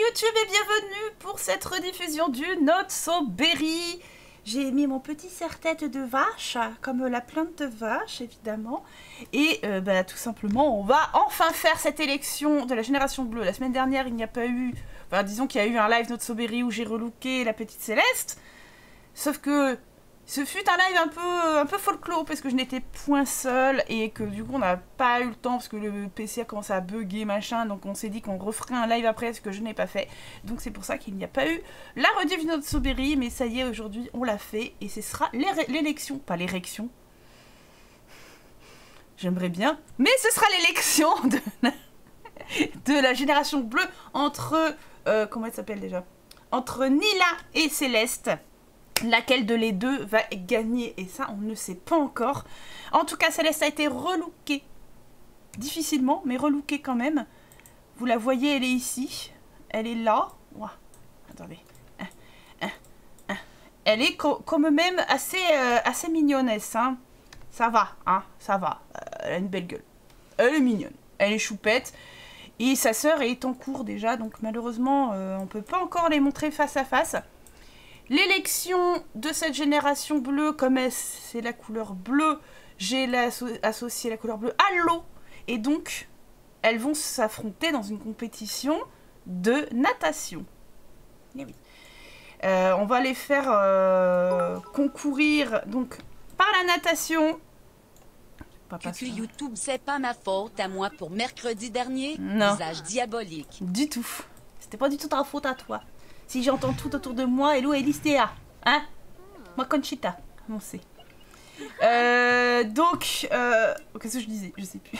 YouTube et bienvenue pour cette rediffusion du Not So Berry. J'ai mis mon petit serre-tête de vache, comme la plante de vache évidemment. Et euh, bah, tout simplement, on va enfin faire cette élection de la génération bleue. La semaine dernière, il n'y a pas eu... Enfin, disons qu'il y a eu un live Not So Berry où j'ai relooké la petite Céleste. Sauf que ce fut un live un peu, un peu folklore parce que je n'étais point seule et que du coup on n'a pas eu le temps parce que le PC a commencé à bugger machin. Donc on s'est dit qu'on referait un live après ce que je n'ai pas fait. Donc c'est pour ça qu'il n'y a pas eu la rediffusion de Soberry mais ça y est aujourd'hui on l'a fait et ce sera l'élection, pas l'érection. J'aimerais bien. Mais ce sera l'élection de, de la génération bleue entre euh, comment elle s'appelle déjà? Entre Nila et Céleste Laquelle de les deux va gagner Et ça, on ne sait pas encore. En tout cas, Céleste a été relookée. Difficilement, mais relookée quand même. Vous la voyez, elle est ici. Elle est là. Attendez. Elle est comme même assez, euh, assez. Hein. Ça va, hein, ça va. Euh, elle a une belle gueule. Elle est mignonne. Elle est choupette. Et sa sœur est en cours déjà, donc malheureusement, euh, on peut pas encore les montrer face à face. L'élection de cette génération bleue, comme c'est la couleur bleue, j'ai associé la couleur bleue à l'eau. Et donc, elles vont s'affronter dans une compétition de natation. Eh euh, on va les faire euh, concourir donc par la natation. YouTube, c'est pas ma faute à moi pour mercredi dernier. Non. Visage diabolique. Du tout. C'était pas du tout ta faute à toi. Si j'entends tout autour de moi, hello Elistea. Hein? Moi Conchita, on sait. Euh, donc, euh, qu'est-ce que je disais? Je sais plus.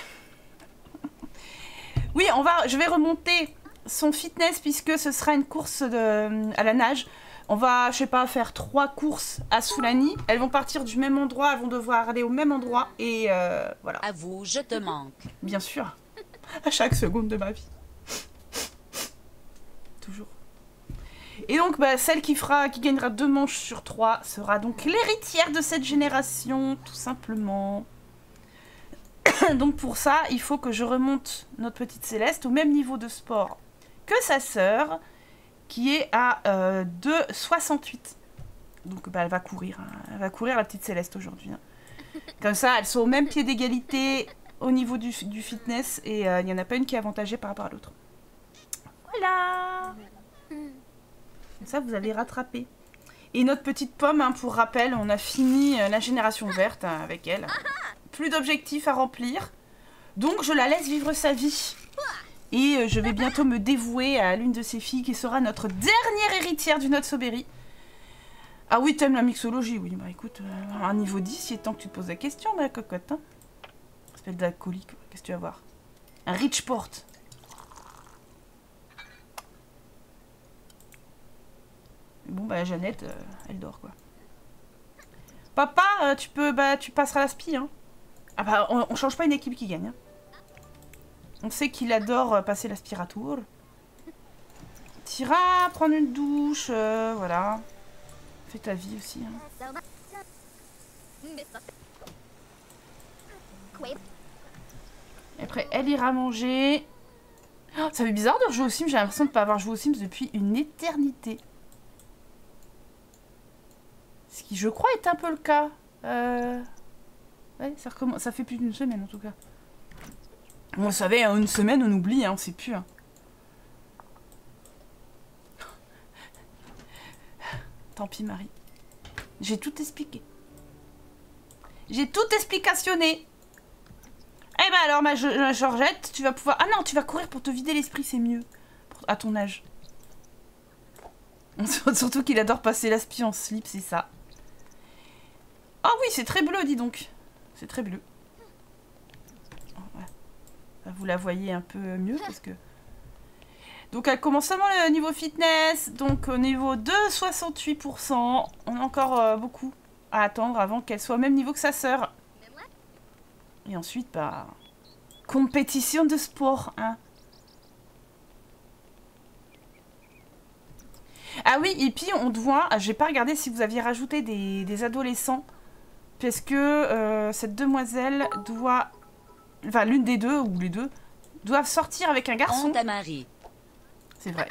oui, on va, je vais remonter son fitness puisque ce sera une course de, à la nage. On va, je sais pas, faire trois courses à Soulani. Elles vont partir du même endroit, elles vont devoir aller au même endroit et euh, voilà. À vous, je te manque. Bien sûr. À chaque seconde de ma vie. Toujours. Et donc, bah, celle qui, fera, qui gagnera deux manches sur trois sera donc l'héritière de cette génération, tout simplement. donc pour ça, il faut que je remonte notre petite Céleste au même niveau de sport que sa sœur, qui est à euh, 2,68. Donc bah, elle va courir, hein. elle va courir la petite Céleste aujourd'hui. Hein. Comme ça, elles sont au même pied d'égalité au niveau du, fitness et euh, il n'y en a pas une qui est avantagée par rapport à l'autre. Voilà vous allez rattraper. Et notre petite pomme, hein, pour rappel, on a fini euh, la génération verte hein, avec elle. Plus d'objectifs à remplir. Donc je la laisse vivre sa vie. Et euh, je vais bientôt me dévouer à l'une de ses filles qui sera notre dernière héritière du Note Soberry. Ah oui, t'aimes la mixologie Oui, bah écoute, euh, un niveau 10, il est temps que tu te poses la question, ma cocotte. Hein. Espèce d'alcoolique, qu'est-ce que tu vas voir? Un Richport. Bon, bah, Jeannette, euh, elle dort, quoi. Papa, euh, tu peux, bah, tu passeras la spi, hein. Ah bah, on, change pas une équipe qui gagne. Hein. On sait qu'il adore euh, passer l'aspirateur. Tira, prendre une douche, voilà. Fais ta vie aussi, hein. après, elle ira manger. Oh, ça fait bizarre de rejouer aux Sims, j'ai l'impression de ne pas avoir joué aux Sims depuis une éternité. Ce qui, je crois, est un peu le cas. Euh... Ouais, ça, recommence... ça fait plus d'une semaine, en tout cas. vous savez, une semaine, on oublie, hein, on sait plus. Hein. Tant pis, Marie. J'ai tout expliqué. J'ai tout explicationné. Eh ben alors, ma, Georgette, tu vas pouvoir... Ah non, tu vas courir pour te vider l'esprit, c'est mieux. À ton âge. Surtout qu'il adore passer l'aspi en slip, c'est ça. Ah oui, c'est très bleu, dis donc. C'est très bleu. Oh, vous la voyez un peu mieux parce que... Donc elle commence seulement le niveau fitness. Donc au niveau de 68%. On a encore euh, beaucoup à attendre avant qu'elle soit au même niveau que sa sœur. Et ensuite, bah... Compétition de sport, hein. Ah oui, et puis on doit... J'ai pas regardé si vous aviez rajouté des adolescents parce que euh, cette demoiselle doit... Enfin, l'une des deux, ou les deux, doivent sortir avec un garçon. C'est vrai.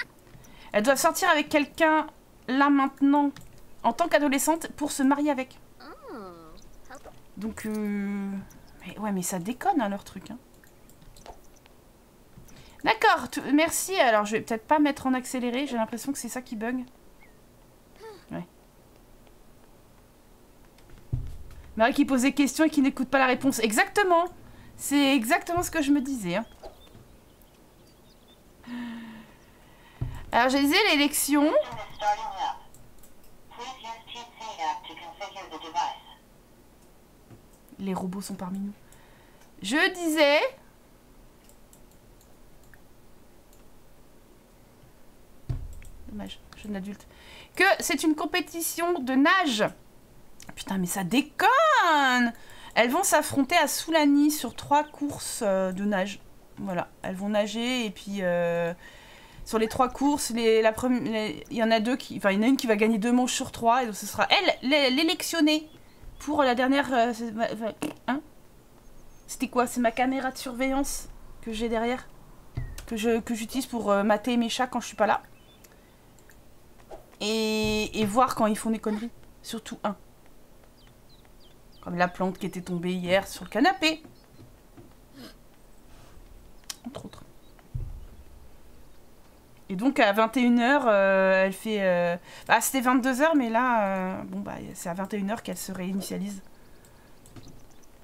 Elles doivent sortir avec quelqu'un là maintenant en tant qu'adolescente pour se marier avec. Donc, euh... mais ouais, mais ça déconne hein, leur truc. Hein. D'accord, merci. Alors, je vais peut-être pas mettre en accéléré. J'ai l'impression que c'est ça qui bug. Ouais. Marie qui pose des questions et qui n'écoute pas la réponse. Exactement. C'est exactement ce que je me disais. hein. Alors, j'ai disais l'élection. Les robots sont parmi nous. Je disais. Dommage, jeune adulte. Que c'est une compétition de nage. Putain, mais ça déconne Elles vont s'affronter à Soulani sur trois courses euh, de nage. Voilà, elles vont nager et puis euh, sur les trois courses, il y en a deux qui, enfin il y en a une qui va gagner deux manches sur trois et donc ce sera elle l'é- l'électionnée pour la dernière. euh, hein? C'était quoi? C'est ma caméra de surveillance que j'ai derrière que je que j'utilise pour euh, mater mes chats quand je suis pas là? Et, et voir quand ils font des conneries. Surtout un. Comme la plante qui était tombée hier sur le canapé. Entre autres. Et donc à 21h, elle fait... euh, Ah, c'était 22h, mais là, euh, bon, bah, c'est à 21h qu'elle se réinitialise.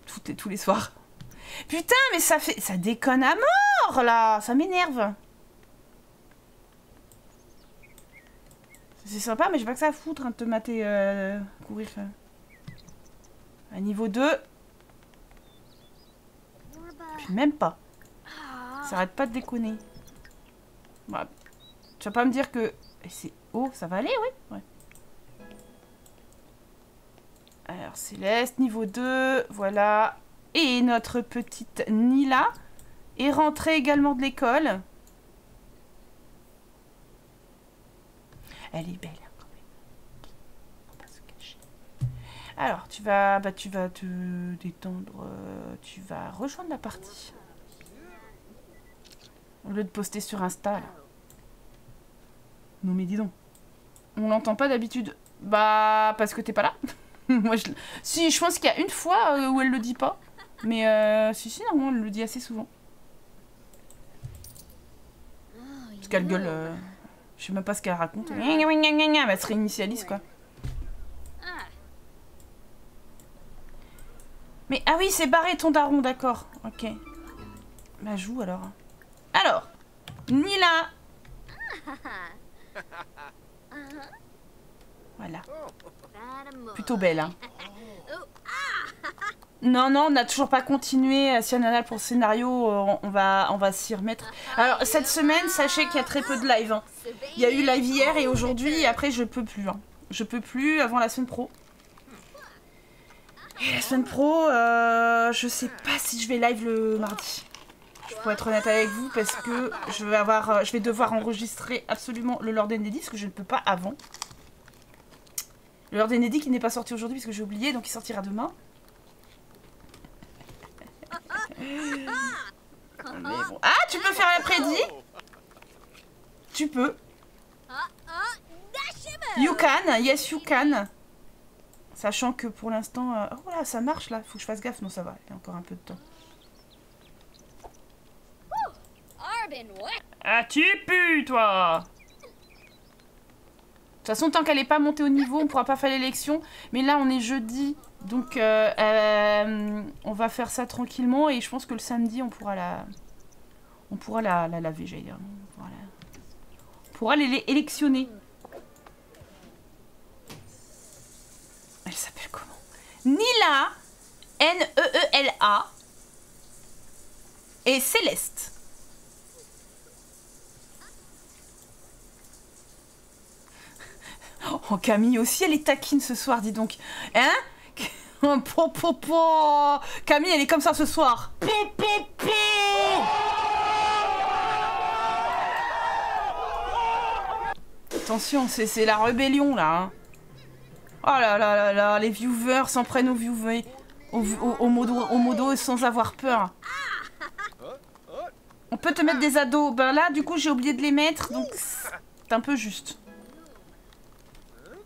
Tout, tous les soirs. Putain, mais ça fait... Ça déconne à mort, là Ça m'énerve C'est sympa, mais j'ai pas que ça à foutre hein, de te mater euh, courir. Niveau 2. Puis même pas. Ça arrête pas de déconner. Bah, tu vas pas me dire que... C'est haut, ça va aller, oui Ouais. Alors, Céleste, niveau 2, voilà. Et notre petite Nila est rentrée également de l'école. Elle est belle, hein, quand même. Faut pas se cacher. Alors, tu vas, bah, tu vas te détendre. euh, tu vas rejoindre la partie. Au lieu de poster sur Insta, là. Non, mais dis donc. On l'entend pas d'habitude. Bah, parce que t'es pas là. Moi, je... Si, je pense qu'il y a une fois euh, où elle le dit pas. Mais euh, si, si, normalement, elle le dit assez souvent. Parce qu'elle gueule. euh, Je sais même pas ce qu'elle raconte. Gna, gna, gna, Elle se réinitialise, quoi. Mais, ah oui, c'est barré ton daron, d'accord. Ok. Bah, joue alors. Alors, Nila. Voilà. Plutôt belle, hein. Non, non, on n'a toujours pas continué. Si on a pour le scénario, euh, on va, on va s'y remettre. Alors, cette semaine, sachez qu'il y a très peu de live. hein. Il y a eu live hier et aujourd'hui, après, je peux plus. hein. Je peux plus avant la semaine pro. Et la semaine pro, euh, je sais pas si je vais live le mardi. Je pourrais être honnête avec vous parce que je vais avoir, euh, je vais devoir enregistrer absolument le Lord Enedy parce que je ne peux pas avant. Le Lord Enedy qui n'est pas sorti aujourd'hui parce que j'ai oublié, donc il sortira demain. Mais bon. Ah, tu peux faire l'après-midi Tu peux. You can, yes you can. Sachant que pour l'instant... euh, Oh là, ça marche là, faut que je fasse gaffe. Non, ça va, il y a encore un peu de temps. Ah, tu pues, toi? De toute façon, tant qu'elle n'est pas montée au niveau, on pourra pas faire l'élection. Mais là, on est jeudi, donc euh, euh, on va faire ça tranquillement. Et je pense que le samedi, on pourra la... On pourra la, la laver, j'allais dire. On pourra, la- on pourra les, Elle s'appelle comment? Nila, N-E-E-L-A, et Céleste. Oh, Camille aussi, elle est taquine ce soir, dis donc. Hein? Po, po, po. Camille, elle est comme ça ce soir. Attention, c'est c'est la rébellion là. hein. Oh là là là là, les viewers s'en prennent aux viewers, aux modos sans avoir peur. On peut te mettre des ados. Ben là, du coup, j'ai oublié de les mettre, donc C'est un peu juste.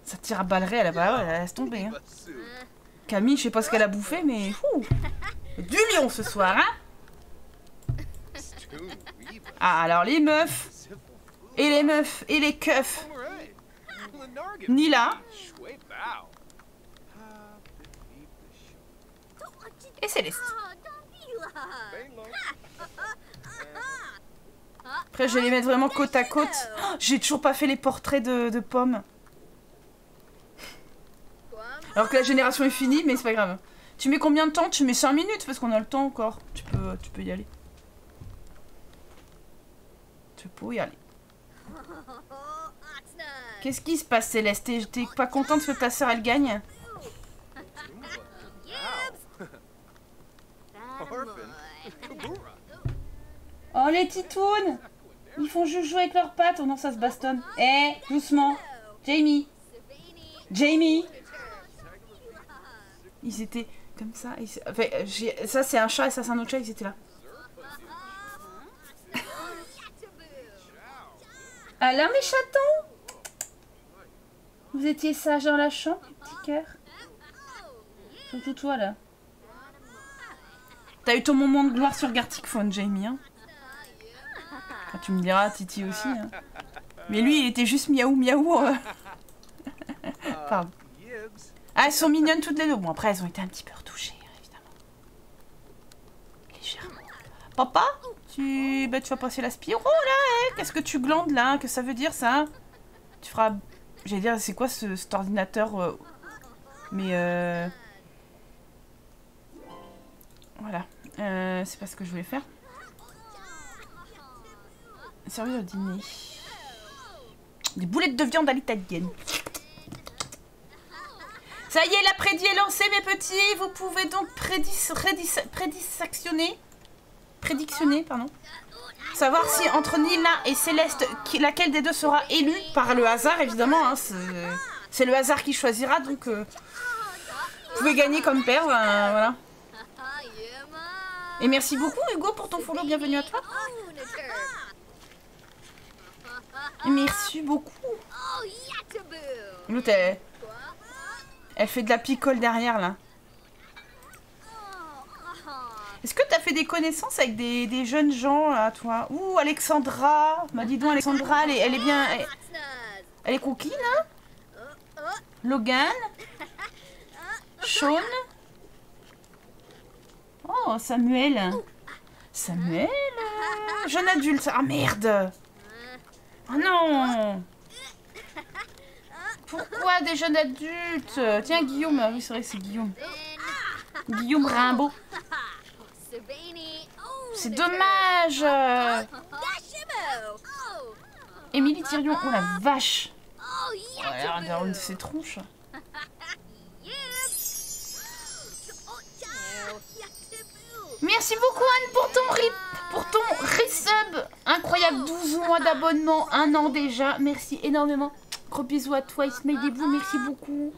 Ça tire à balles réelles, bah ouais, laisse tomber. Hein. Camille, je sais pas ce qu'elle a bouffé, mais fou Du lion ce soir, hein Ah, alors les meufs, et les meufs, et les keufs. Nila et Céleste. Après, je vais les mettre vraiment côte à côte. Oh, J'ai toujours pas fait les portraits de, pommes. Alors que la génération est finie, mais c'est pas grave. Tu mets combien de temps? Tu mets 5 minutes parce qu'on a le temps encore. Tu peux, tu peux y aller. Tu peux y aller. Qu'est-ce qui se passe, Céleste T'es- pas contente que ta sœur elle gagne Oh les titounes Ils font juste jouer avec leurs pattes, oh non ça se bastonne. Eh, doucement Jamie Jamie Ils étaient comme ça. ils enfin, ça c'est un chat et ça c'est un autre chat, ils étaient là. Alors mes chatons Vous étiez sages dans la chambre, les petits cœurs Surtout toi là. T'as eu ton moment de gloire sur Gartic Phone, Jamie. Hein tu me diras, Titi aussi. hein. Mais lui, il était juste miaou miaou. euh. Pardon. Ah, elles sont mignonnes toutes les deux. Bon, après, elles ont été un petit peu retouchées, hein, évidemment. Légèrement. Papa tu... Bah, tu vas passer la spiro, là hein Qu'est-ce que tu glandes, là Que ça veut dire, ça? Tu feras... J'allais dire, c'est quoi ce, cet ordinateur euh, Mais, euh... Voilà. Euh, c'est pas ce que je voulais faire. Servir au dîner. Des boulettes de viande à l'italienne. Ça y est, l'après-midi est lancé, mes petits. Vous pouvez donc prédis, prédis, prédictionner. Prédictionner, pardon. Savoir si entre Nila et Céleste, laquelle des deux sera élue par le hasard, évidemment. hein, c'est- le hasard qui choisira, donc euh, vous pouvez gagner comme père. ben, voilà. Et merci beaucoup, Hugo, pour ton follow. Bienvenue à toi. Merci beaucoup. Elle fait de la picole derrière, là. Est-ce que t'as fait des connaissances avec des, jeunes gens, là, toi? Ouh, Alexandra. Bah, dis donc, Alexandra, elle est, bien... Elle, est coquine, hein? Logan? Sean? Oh, Samuel. Samuel euh, Jeune adulte. Ah, merde! Oh non! Pourquoi des jeunes adultes? Tiens, Guillaume. Ah Oui, c'est vrai c'est Guillaume. Guillaume Rimbaud. C'est dommage euh. Émilie Thirion. Oh la vache Ouais, regarde une de ses tronches. Merci beaucoup Anne pour ton rip, pour ton resub. Incroyable, 12 mois d'abonnement, un an déjà. Merci énormément. Gros bisous à toi, Ismail Debou, merci beaucoup.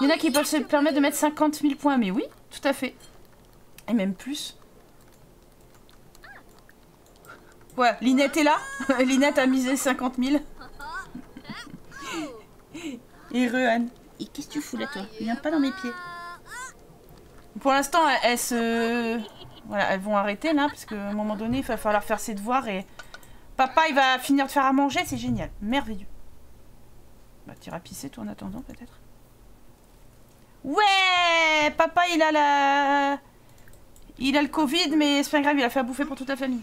Il y en a qui peuvent se permettre de mettre 50 000 points, mais oui, tout à fait. Et même plus. Ouais, Linette est là. Linette a misé 50 000. Et Anne. Et qu'est-ce que tu fous là, toi? Viens pas dans mes pieds. Pour l'instant, elles, elles se... Voilà, elles vont arrêter là, parce qu'à un moment donné, il va falloir faire ses devoirs et... Papa, il va finir de faire à manger, c'est génial. Merveilleux. Bah, t'iras pisser, toi, en attendant, peut-être Ouais Papa, il a la... Il a le Covid, mais c'est pas grave, il a fait à bouffer pour toute la famille.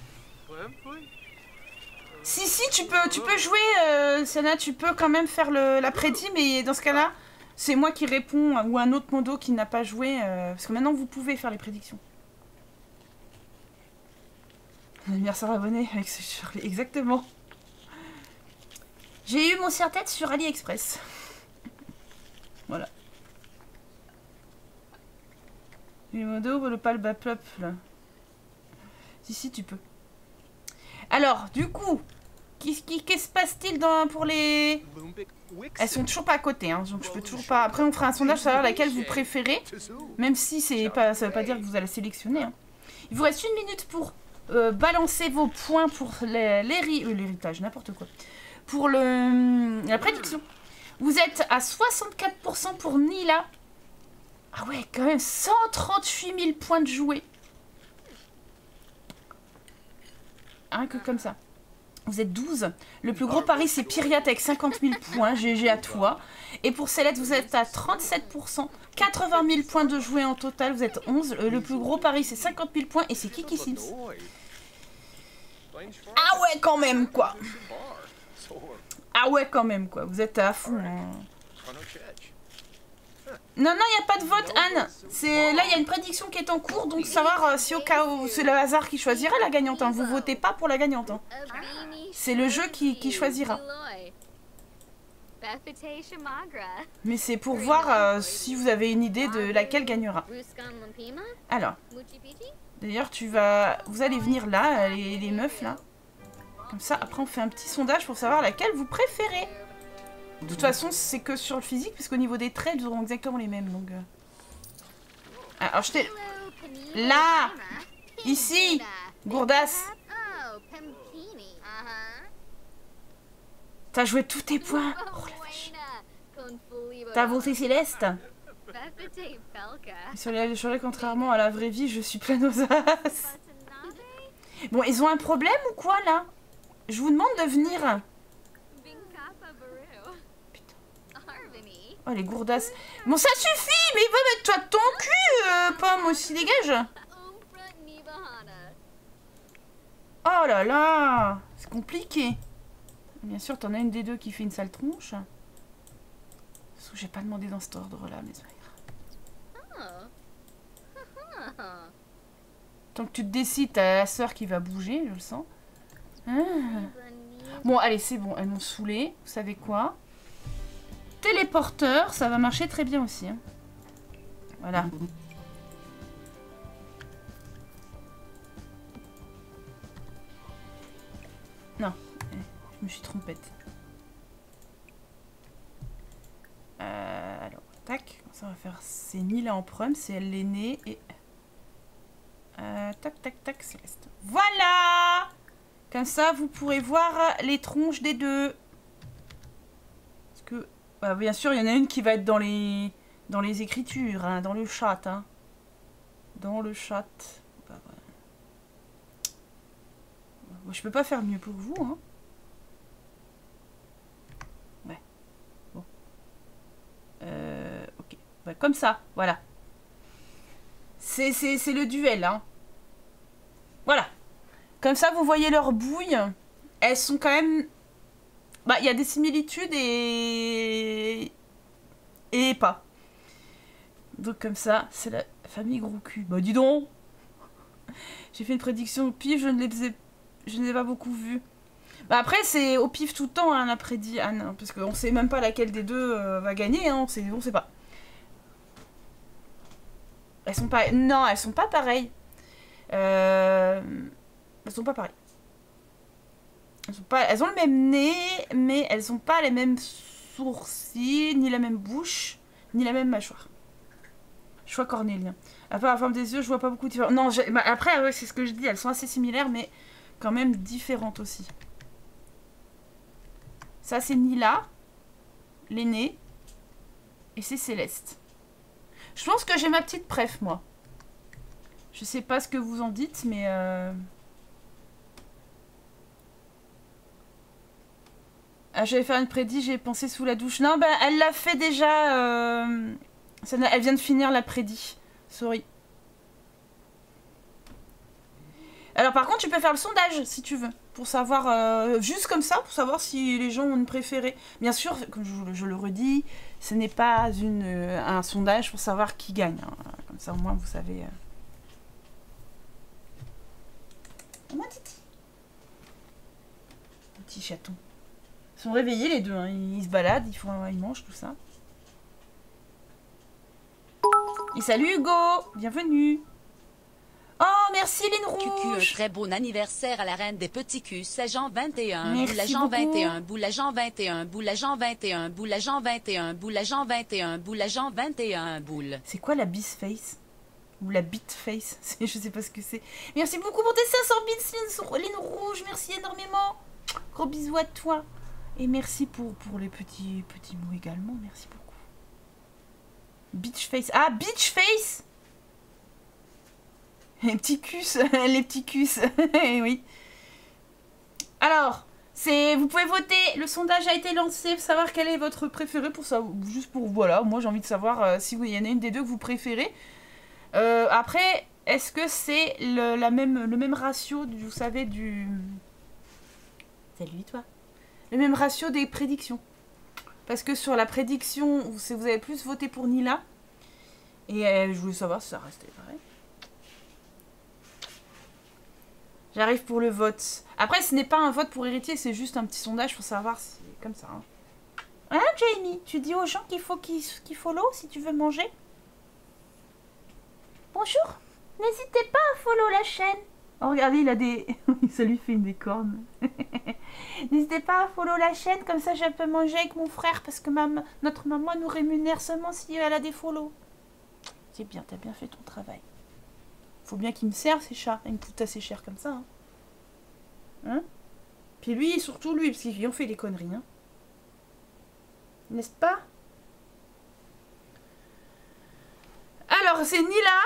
Si, si, tu peux, tu peux jouer, euh, Sienna, tu peux quand même faire le, la prédit, mais dans ce cas-là, c'est moi qui réponds, ou un autre modo qui n'a pas joué, euh, parce que maintenant vous pouvez faire les prédictions. Anniversaire abonné avec ce exactement. J'ai eu mon serre-tête sur AliExpress. voilà. Les modos, le pal baplop, là. Si, si, tu peux. Alors, du coup, qu'est-ce qui se passe-t-il pour les... Elles sont toujours pas à côté, hein, donc je peux toujours pas... Après, on fera un sondage sur laquelle vous préférez, même si c'est pas, ça veut pas dire que vous allez sélectionner. hein. Il vous reste une minute pour euh, balancer vos points pour euh, l'héritage, n'importe quoi. pour le, la prédiction. Vous êtes à 64% pour Nila. Ah ouais, quand même 138 000 points de jouets. Rien que comme ça. Vous êtes 12. Le plus gros pari, c'est Pyriate avec 50 000 points. GG à toi. Et pour Céleste, vous êtes à 37%. 80 000 points de jouets en total. Vous êtes 11. Euh, Le plus gros pari, c'est 50 000 points. Et c'est Kiki Sims. Ah ouais, quand même, quoi. Ah ouais, quand même, quoi. Vous êtes à fond. hein. Non, non, il n'y a pas de vote, Anne. Là, il y a une prédiction qui est en cours. Donc, savoir euh, si au cas où c'est le hasard qui choisira la gagnante. Vous votez pas pour la gagnante. C'est le jeu qui, qui choisira. Mais c'est pour voir euh, si vous avez une idée de laquelle gagnera. Alors, d'ailleurs, tu vas, vous allez venir là, les, les meufs là. Comme ça, après on fait un petit sondage pour savoir laquelle vous préférez. De toute façon, c'est que sur le physique, puisqu'au niveau des traits, ils auront exactement les mêmes. Donc, euh. alors je t'ai, Là ici, Gourdas, t'as joué tous tes points. Oh. T'as voté Céleste Sur les contrairement à la vraie vie, je suis pleine aux as. Bon, ils ont un problème ou quoi là? Je vous demande de venir. Oh les gourdasses. Bon ça suffit, mais va mettre toi ton cul, euh, pomme aussi, dégage. Oh là là, c'est compliqué. Bien sûr, t'en as une des deux qui fait une sale tronche. Parce que j'ai pas demandé dans cet ordre-là, mais ira. Tant que tu te décides, t'as la sœur qui va bouger, je le sens. Ah. Bon, allez, c'est bon, elles m'ont saoulé. Vous savez quoi? Téléporteur, ça va marcher très bien aussi. hein. Voilà. Non, je me suis trompette. Euh, alors, tac, ça va faire. C'est Nila en prom, c'est elle l'aînée et. Euh, tac, tac, tac, Céleste. Voilà Comme ça, vous pourrez voir les tronches des deux. Bah, bien sûr, il y en a une qui va être dans les, dans les écritures, hein, dans le chat. Hein. Dans le chat. Bah. Bon, je peux pas faire mieux pour vous. Hein. Ouais. Bon. Euh, ok. Bah, comme ça, voilà. C'est le duel, hein. Voilà. Comme ça, vous voyez leurs bouilles. Elles sont quand même... Bah, il y a des similitudes et... Et pas. Donc comme ça, c'est la famille gros cul. Bah dis donc J'ai fait une prédiction au pif, je ne les ai, je ne les ai pas beaucoup vues. Bah après, c'est au pif tout le temps, hein, la prédit Anne. hein, parce qu'on sait même pas laquelle des deux euh, va gagner, hein, on, sait, on sait pas. Elles sont pas... Non, elles sont pas pareilles. Euh, Elles sont pas pareilles. Elles, ont le même nez, mais elles ont pas les mêmes sourcils, ni la même bouche, ni la même mâchoire. Choix cornélien. À part la forme des yeux, je vois pas beaucoup de différence. Non, bah, après, c'est ce que je dis, elles sont assez similaires, mais quand même différentes aussi. Ça, c'est Nila, l'aînée, et c'est Céleste. Je pense que j'ai ma petite préf, moi. Je sais pas ce que vous en dites, mais... euh, Ah, j'allais faire une prédit, j'ai pensé sous la douche. Non, bah, elle l'a fait déjà. euh, ça n'a- elle vient de finir la prédit. Sorry. Alors, par contre, tu peux faire le sondage si tu veux. Pour savoir, euh, juste comme ça, pour savoir si les gens ont une préférée. Bien sûr, comme je, le redis, ce n'est pas une, euh, un sondage pour savoir qui gagne. hein. Comme ça, au moins, vous savez. euh. Mon titi. Petit chaton. Ils sont réveillés les deux, hein. ils se baladent, ils, font, ils mangent tout ça. Et salut Hugo, bienvenue. Oh merci Lynn Cucu, un Rouge. très bon anniversaire à la reine des petits culs, Saint-Jean 21, Merci Boulagean beaucoup. 21, Boulagean 21, Boulagean 21, Boulagean 21, Boulagean 21, Boulagean 21, boule. C'est quoi la bis face? Ou la bit face? C'est- Je sais pas ce que c'est. Merci beaucoup pour tes 500 bits Lynn Rouge, merci énormément. Gros bisous à toi. Et merci pour, pour les petits, petits mots également. Merci beaucoup. Beach face. Ah, beach face Les petits culs. les petits culs. oui. Alors, c'est, vous pouvez voter. Le sondage a été lancé. Savoir quel est votre préféré. Pour ça, juste pour voilà. Moi, j'ai envie de savoir euh, si vous, il y en a une des deux que vous préférez. Euh, après, est-ce que c'est le, même, ratio, vous savez, du... Salut toi. Le même ratio des prédictions. Parce que sur la prédiction, vous, avez plus voté pour Nila. Et euh, je voulais savoir si ça restait vrai. J'arrive pour le vote. Après, ce n'est pas un vote pour héritier, c'est juste un petit sondage pour savoir si comme ça. Hein. Hein, Jamie? Tu dis aux gens qu'il faut qu'ils follow si tu veux manger? Bonjour N'hésitez pas à follow la chaîne. Oh, regardez, il a des... ça lui fait une des cornes. N'hésitez pas à follow la chaîne, comme ça je peux manger avec mon frère, parce que notre maman nous rémunère seulement si elle a des follow. C'est bien, t'as bien fait ton travail. Faut bien qu'il me serve, ces chats. Il me coûte assez cher comme ça. Hein, Hein? Puis lui, surtout lui, parce qu'ils ont fait des conneries. Hein N'est-ce pas? Alors, c'est Nila.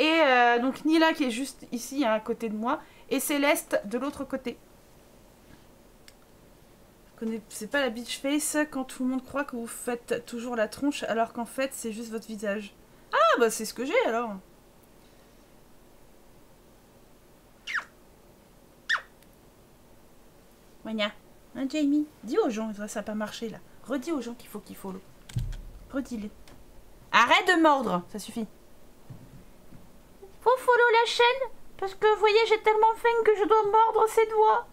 Et euh, donc Nila qui est juste ici, à côté de moi. Et Céleste de l'autre côté. C'est pas la beach face quand tout le monde croit que vous faites toujours la tronche alors qu'en fait c'est juste votre visage. Ah bah c'est ce que j'ai alors. Wanya, hein Jamie, dis aux gens, ça n'a pas marché là. Redis aux gens qu'il faut qu'ils follow. Redis-le. Arrête de mordre, ça suffit. Faut follow la chaîne parce que vous voyez j'ai tellement faim que je dois mordre ses doigts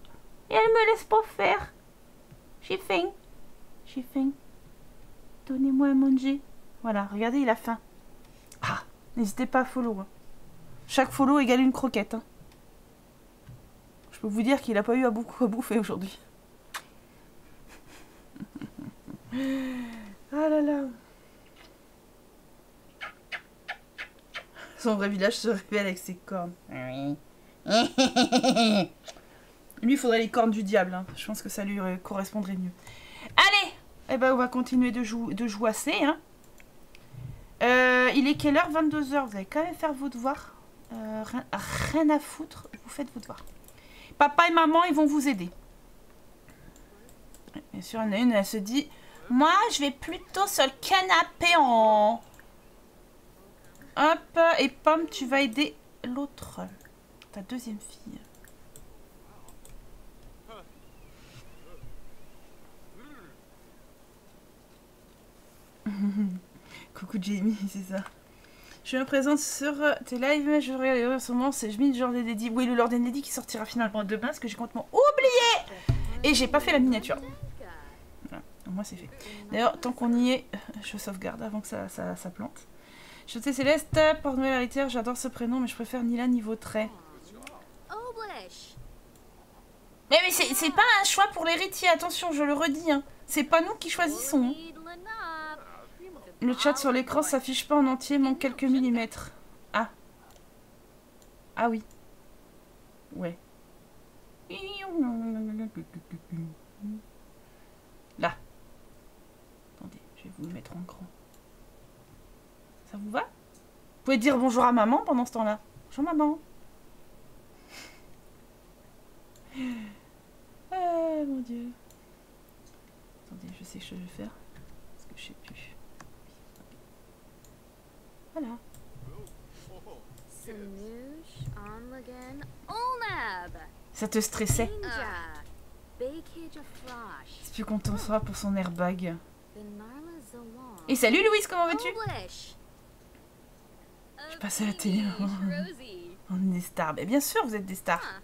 et elle me laisse pas faire. J'ai faim. J'ai faim. Donnez-moi à manger. Voilà, regardez, il a faim. Ah, n'hésitez pas à follow. hein. Chaque follow égale une croquette. hein. Je peux vous dire qu'il a pas eu à beaucoup à bouffer aujourd'hui. ah là là. Son vrai village se révèle avec ses cornes. Lui, il faudrait les cornes du diable. hein. Je pense que ça lui euh, correspondrait mieux. Allez Eh ben, on va continuer de, jou de jouasser. Hein. Euh, il est quelle heure? 22h. Vous allez quand même faire vos devoirs. Euh, rien, rien à foutre. Vous faites vos devoirs. Papa et maman, ils vont vous aider. Bien sûr, il y en a une, elle se dit Moi, je vais plutôt sur le canapé en. Hop, et Pomme, tu vas aider l'autre. Ta deuxième fille. Coucou Jamie, c'est ça. Je me présente sur tes lives, mais je regarde en ce moment, c'est je mets le Lord Lady. Oui, le Lord and qui sortira finalement demain, parce que j'ai complètement oublié Et j'ai pas fait la miniature. Voilà, au moins c'est fait. D'ailleurs, tant qu'on y est, je sauvegarde avant que ça, ça, ça plante. Je sais Céleste, pour Noël héritière, j'adore ce prénom, mais je préfère Nila niveau trait. Oblish. Mais, mais c'est c'est pas un choix pour l'héritier, attention, je le redis. Hein. C'est pas nous qui choisissons. hein. Le chat sur l'écran s'affiche pas en entier, manque quelques millimètres. Ah. Ah oui. Ouais. Là. Attendez, je vais vous le mettre en grand. Ça vous va Vous pouvez dire bonjour à maman pendant ce temps-là. Bonjour maman. Ah mon dieu. Attendez, je sais ce que je vais faire. Parce que je sais plus. Voilà. Ça te stressait. C'est plus content sera pour son airbag. Et salut Louise, comment vas-tu? Je passe à la télé. Rosie. On est des stars. Mais bien sûr, vous êtes des stars.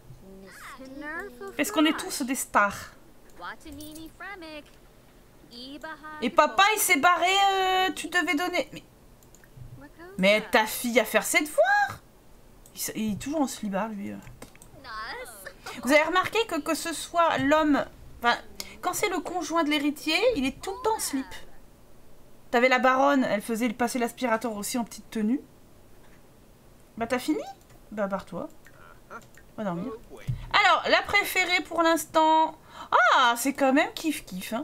Est-ce qu'on est tous des stars? Et papa, il s'est barré, euh, tu devais donner... Mais, ta fille à faire ses devoirs il est toujours en slibard, lui. euh. Vous avez remarqué que que ce soit l'homme... Enfin, quand c'est le conjoint de l'héritier, il est tout le temps en slip. T'avais la baronne, elle faisait passer l'aspirateur aussi en petite tenue. Bah t'as fini? Bah barre-toi. Va dormir. Alors, la préférée pour l'instant... Ah, c'est quand même kiff-kiff. Hein.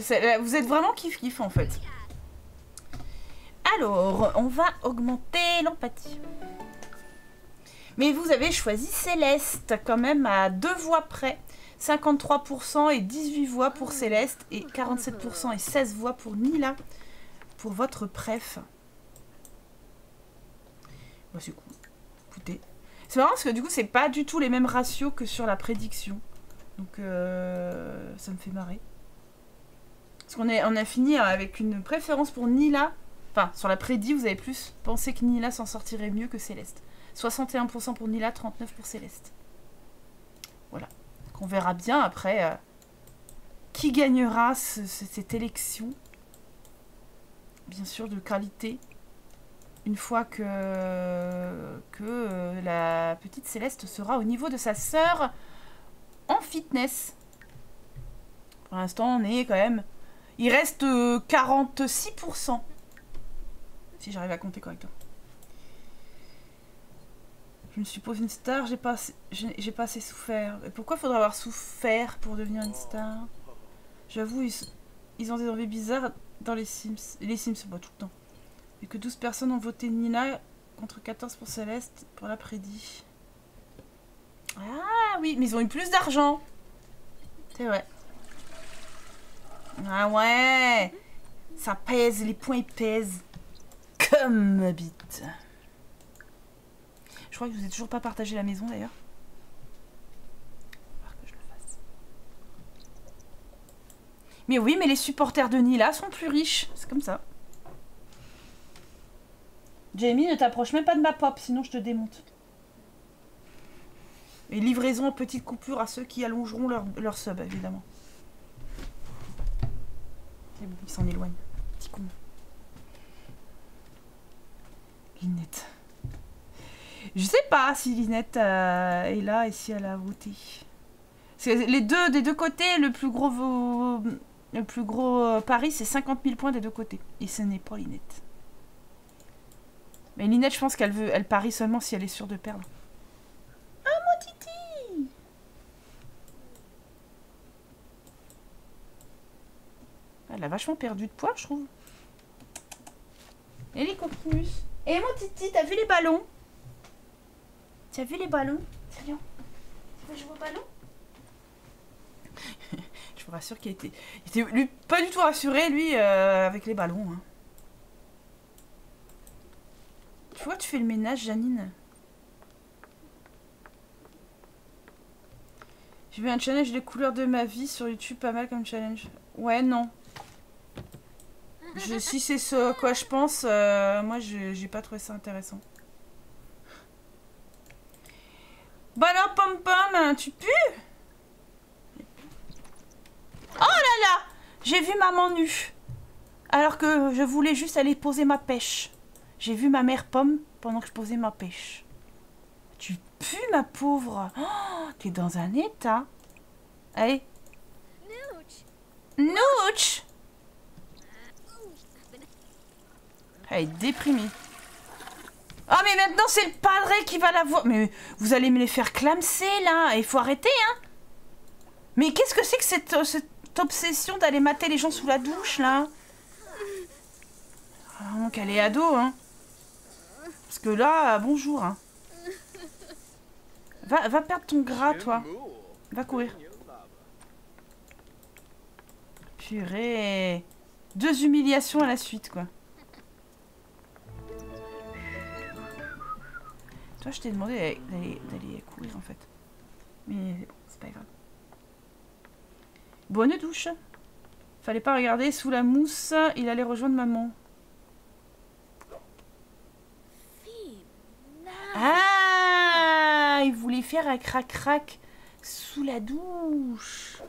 C'est- Vous êtes vraiment kiff-kiff en fait. Alors, on va augmenter l'empathie. Mais vous avez choisi Céleste quand même à deux voix près. 53% et 18 voix pour Céleste et 47% et 16 voix pour Nila pour votre préf. C'est cool. Écoutez. C'est marrant parce que du coup, c'est pas du tout les mêmes ratios que sur la prédiction. Donc, euh, ça me fait marrer. Parce qu'on on a fini avec une préférence pour Nila. Enfin, sur la prédit, vous avez plus pensé que Nila s'en sortirait mieux que Céleste. 61% pour Nila, 39% pour Céleste. Voilà. Donc on verra bien après euh, qui gagnera ce- ce- cette élection. Bien sûr, de qualité. Une fois que, euh, la petite Céleste sera au niveau de sa sœur en fitness. Pour l'instant, on est quand même. Il reste euh, 46%. Si j'arrive à compter correctement. Je me suppose une star, j'ai pas, assez- j'ai pas assez souffert. Et pourquoi faudrait avoir souffert pour devenir une star? J'avoue, ils, ils ont des envies bizarres dans les Sims. Les Sims, pas tout le temps. Et que 12 personnes ont voté Nina contre 14 pour Céleste pour la prédit. Ah oui, mais ils ont eu plus d'argent. C'est vrai. Ah ouais Ça pèse, les points ils pèsent. Comme ma bite. Je crois que je vous ai toujours pas partagé la maison d'ailleurs. Faut que je le fasse. Mais oui, mais les supporters de Nila sont plus riches. C'est comme ça. Jamie, ne t'approche même pas de ma pop, sinon je te démonte. Et livraison en petites coupures à ceux qui allongeront leur, leur sub, évidemment. C'est bon, il s'en éloigne. Petit con. Linette. Je sais pas si Linette euh, est là et si elle a voté. Les deux des deux côtés, le plus gros le plus gros euh, pari, c'est 50 000 points des deux côtés. Et ce n'est pas Linette. Mais Linette, je pense qu'elle veut, elle parie seulement si elle est sûre de perdre. Ah mon titi Elle a vachement perdu de poids, je trouve. Et les coquinus Et mon titi, t'as vu les ballons? T'as vu les ballons? Tiens, tu veux jouer au ballon? Je vous rassure qu'il était, il était lui, pas du tout rassuré, lui, euh, avec les ballons. hein. Vois, tu fais le ménage, Janine. J'ai vu un challenge des couleurs de ma vie sur YouTube, pas mal comme challenge. Ouais, non. Je, si c'est ce quoi je pense, euh, moi, j'ai pas trouvé ça intéressant. Bah alors, Pom Pom, tu pues? Oh là là J'ai vu maman nue. Alors que je voulais juste aller poser ma pêche. J'ai vu ma mère Pomme pendant que je posais ma pêche. Tu pues, ma pauvre. Oh, T'es dans un état. Allez. Nouch Elle est déprimée. Ah mais maintenant c'est le padre qui va la voir. Mais vous allez me les faire clamser là. Il faut arrêter hein. Mais qu'est-ce que c'est que cette, euh, cette obsession d'aller mater les gens sous la douche là? Ah, Donc elle est ado hein. Parce que là, bonjour hein. Va, va perdre ton gras toi. Va courir. Purée. Deux humiliations à la suite quoi. Toi, je t'ai demandé d'aller- courir en fait. Mais bon, c'est pas grave. Bonne douche. Fallait pas regarder sous la mousse, il allait rejoindre maman. Il voulait faire un crac-crac sous la douche.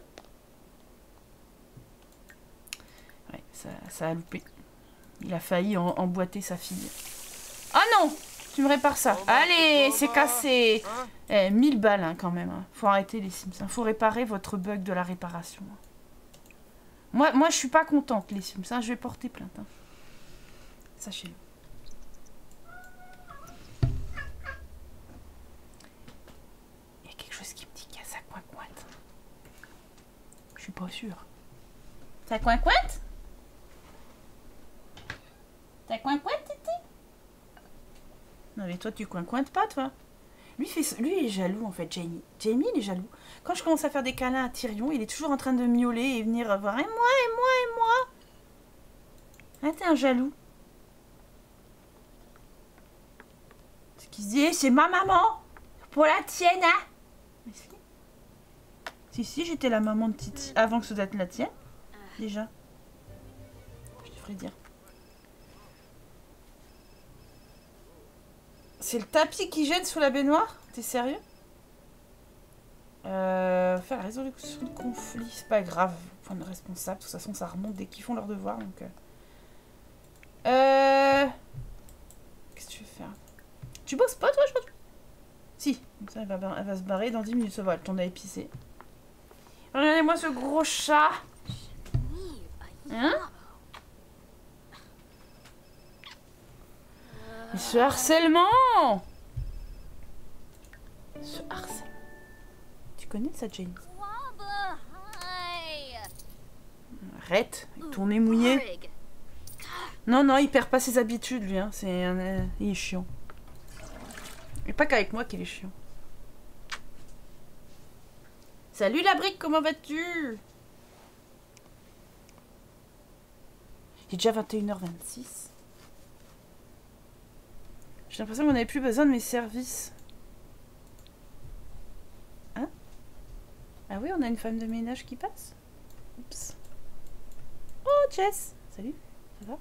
Ouais, ça, ça a loupé. Il a failli en- emboîter sa fille. Ah non Tu me répares ça. Allez, c'est cassé. Eh, 1000 balles hein, quand même. hein. Faut arrêter les Sims. hein. Faut réparer votre bug de la réparation. hein. Moi, moi je suis pas contente les Sims. hein. Je vais porter plainte. hein. Sachez-le. Il y a quelque chose qui me dit qu'il y a ça coin suis pas sûre. Ça coin-cointe Ça coin-cointe, Titi? Non, mais toi, tu coin-cointes pas, toi. Lui, fait, lui, il est jaloux, en fait, Jamie. Jamie, il est jaloux. Quand je commence à faire des câlins à Tyrion, il est toujours en train de miauler et venir voir. Et moi, et moi, et moi Ah, t'es un jaloux. Ce qu'il se dit, Eh, c'est ma maman Pour la tienne, hein. Si, si, j'étais la maman de Titi avant que ce soit la tienne. Déjà. Je devrais dire. C'est le tapis qui gêne sous la baignoire? T'es sérieux? Euh, Faire la résolution de conflit, c'est pas grave. Point de responsable, de toute façon ça remonte dès qu'ils font leur devoir. Donc, euh... Euh, Qu'est-ce que tu veux faire? Tu bosses pas toi, je crois Si, ça elle va, se barrer dans 10 minutes. Ça va, elle tourne. Regardez-moi ce gros chat Hein ce harcèlement Ce harcèlement. Tu connais ça, Jane. Arrête, avec ton mouillé. Non, non, il perd pas ses habitudes, lui. Hein. C'est un, euh, il est chiant. Et pas qu'avec moi qu'il est chiant. Salut la brique, comment vas-tu? Il est déjà 21h26. J'ai l'impression qu'on n'avait plus besoin de mes services. Hein? Ah oui, on a une femme de ménage qui passe. Oups. Oh, Jess. Salut, ça va?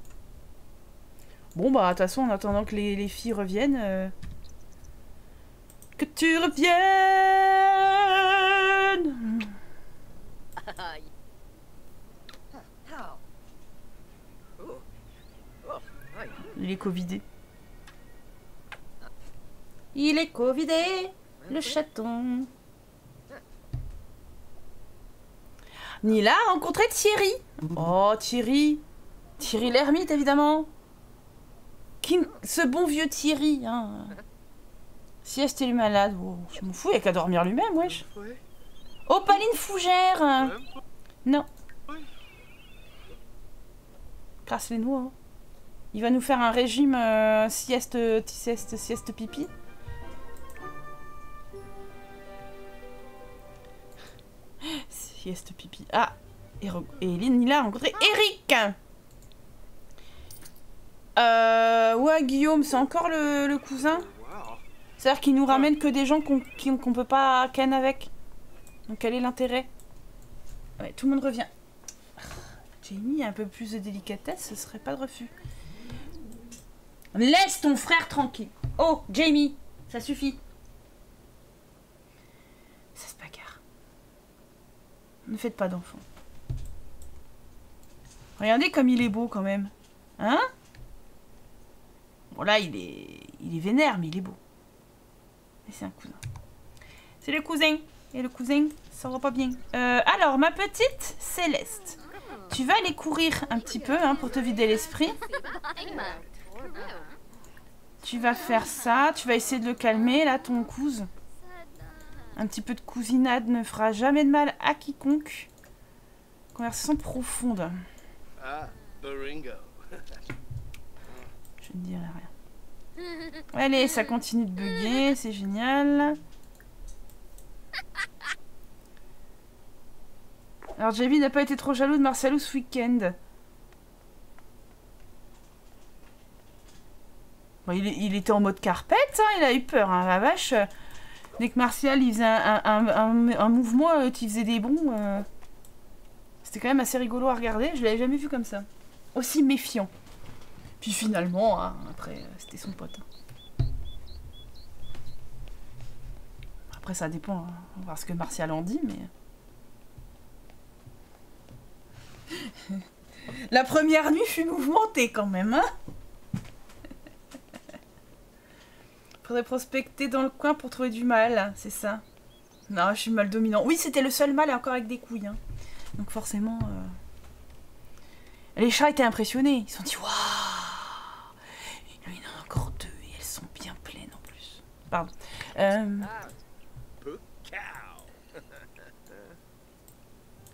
Bon, bah, de toute façon, en attendant que les, les filles reviennent... euh, Que tu reviennes Il est covidé. Il est covidé, le chaton. Nila a rencontré Thierry. Oh, Thierry. Thierry l'ermite, évidemment. Qui- Ce bon vieux Thierry. Hein. Sieste et lui malade. Oh, je m'en fous, il a qu'à dormir lui-même, wesh. Opaline Fougère. Non. Crasse les noix. hein. Il va nous faire un régime euh, sieste, sieste, sieste pipi. Sieste pipi. Ah, et, et Nila a rencontré Eric. Euh, ouais, Guillaume, c'est encore le, cousin. C'est-à-dire qu'il nous ramène que des gens qu'on qu'on peut pas ken avec. Donc quel est l'intérêt? Ouais, tout le monde revient. Ah, Jamie, un peu plus de délicatesse, ce serait pas de refus. Laisse ton frère tranquille. Oh, Jamie, ça suffit. Ça se bagarre. Ne faites pas d'enfants. Regardez comme il est beau quand même. Hein? Bon là, il est, il est vénère, mais il est beau. Et c'est un cousin. C'est le cousin. Et le cousin, ça va pas bien. Euh, alors, ma petite Céleste. Tu vas aller courir un petit peu hein, pour te vider l'esprit. Tu vas faire ça. Tu vas essayer de le calmer, là, ton cousin. Un petit peu de cousinade ne fera jamais de mal à quiconque. Conversation profonde. Ah, Baringo. Je ne dirai rien. Allez, ça continue de bugger, c'est génial. Alors, Jamie n'a pas été trop jaloux de Marcelo ce week-end. Il, était en mode carpette, hein, il a eu peur, hein, la vache. Dès que Martial il faisait un, mouvement, euh, il faisait des bons. euh, C'était quand même assez rigolo à regarder, je l'avais jamais vu comme ça. Aussi méfiant. Puis finalement, hein, après, euh, c'était son pote. Après, ça dépend. On va voir ce que Martial en dit, mais. La première nuit fut mouvementée quand même, hein Faudrait prospecter dans le coin pour trouver du mal, c'est ça. Non, je suis mal dominant. Oui, c'était le seul mal et encore avec des couilles. hein. Donc forcément... euh, Les chats étaient impressionnés. Ils se sont dit, waouh Lui, il en a encore deux et elles sont bien pleines en plus. Pardon. Euh,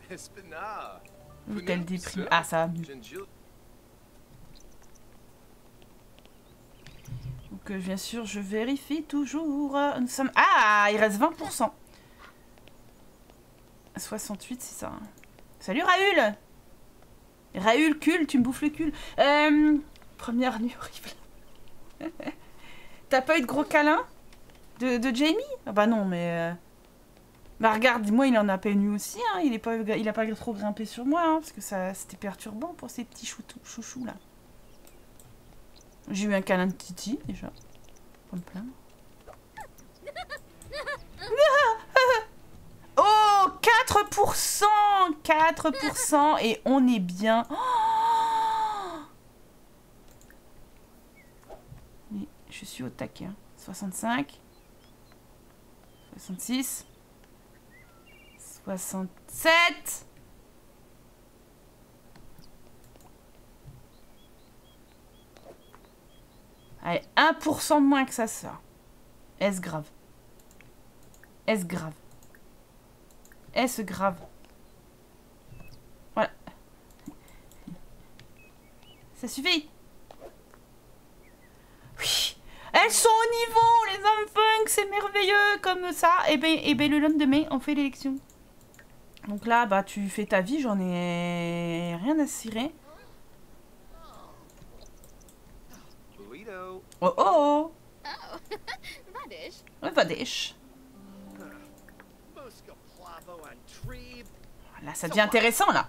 déprime. Ah, ça va mieux. Bien sûr, je vérifie toujours. Nous sommes... Ah, il reste 20%. 68, c'est ça. hein. Salut Raoul Raoul, cul, tu me bouffes le cul. Euh, première nuit horrible. T'as pas eu de gros câlin de, Jamie? Ah bah non, mais... euh, Bah regarde, moi il en a pas eu aussi, hein. il, est pas, il a pas trop grimpé sur moi, hein, parce que ça c'était perturbant pour ces petits chouchous là. J'ai eu un câlin de Titi déjà. Pas me plaindre. Oh 4% 4% et on est bien. Oh je suis au taquet. hein. 65. 66. 67. Allez, 1% de moins que ça sort. Est-ce grave? Est-ce grave? Est-ce grave? Voilà. Ça suffit? Oui Elles sont au niveau, les hommes funk, c'est merveilleux comme ça. Et ben, et ben le lendemain, on fait l'élection. Donc là, bah tu fais ta vie, j'en ai rien à cirer. Oh oh oh Va dèche. Muska Plavo and Trebe. Là, ça devient intéressant là.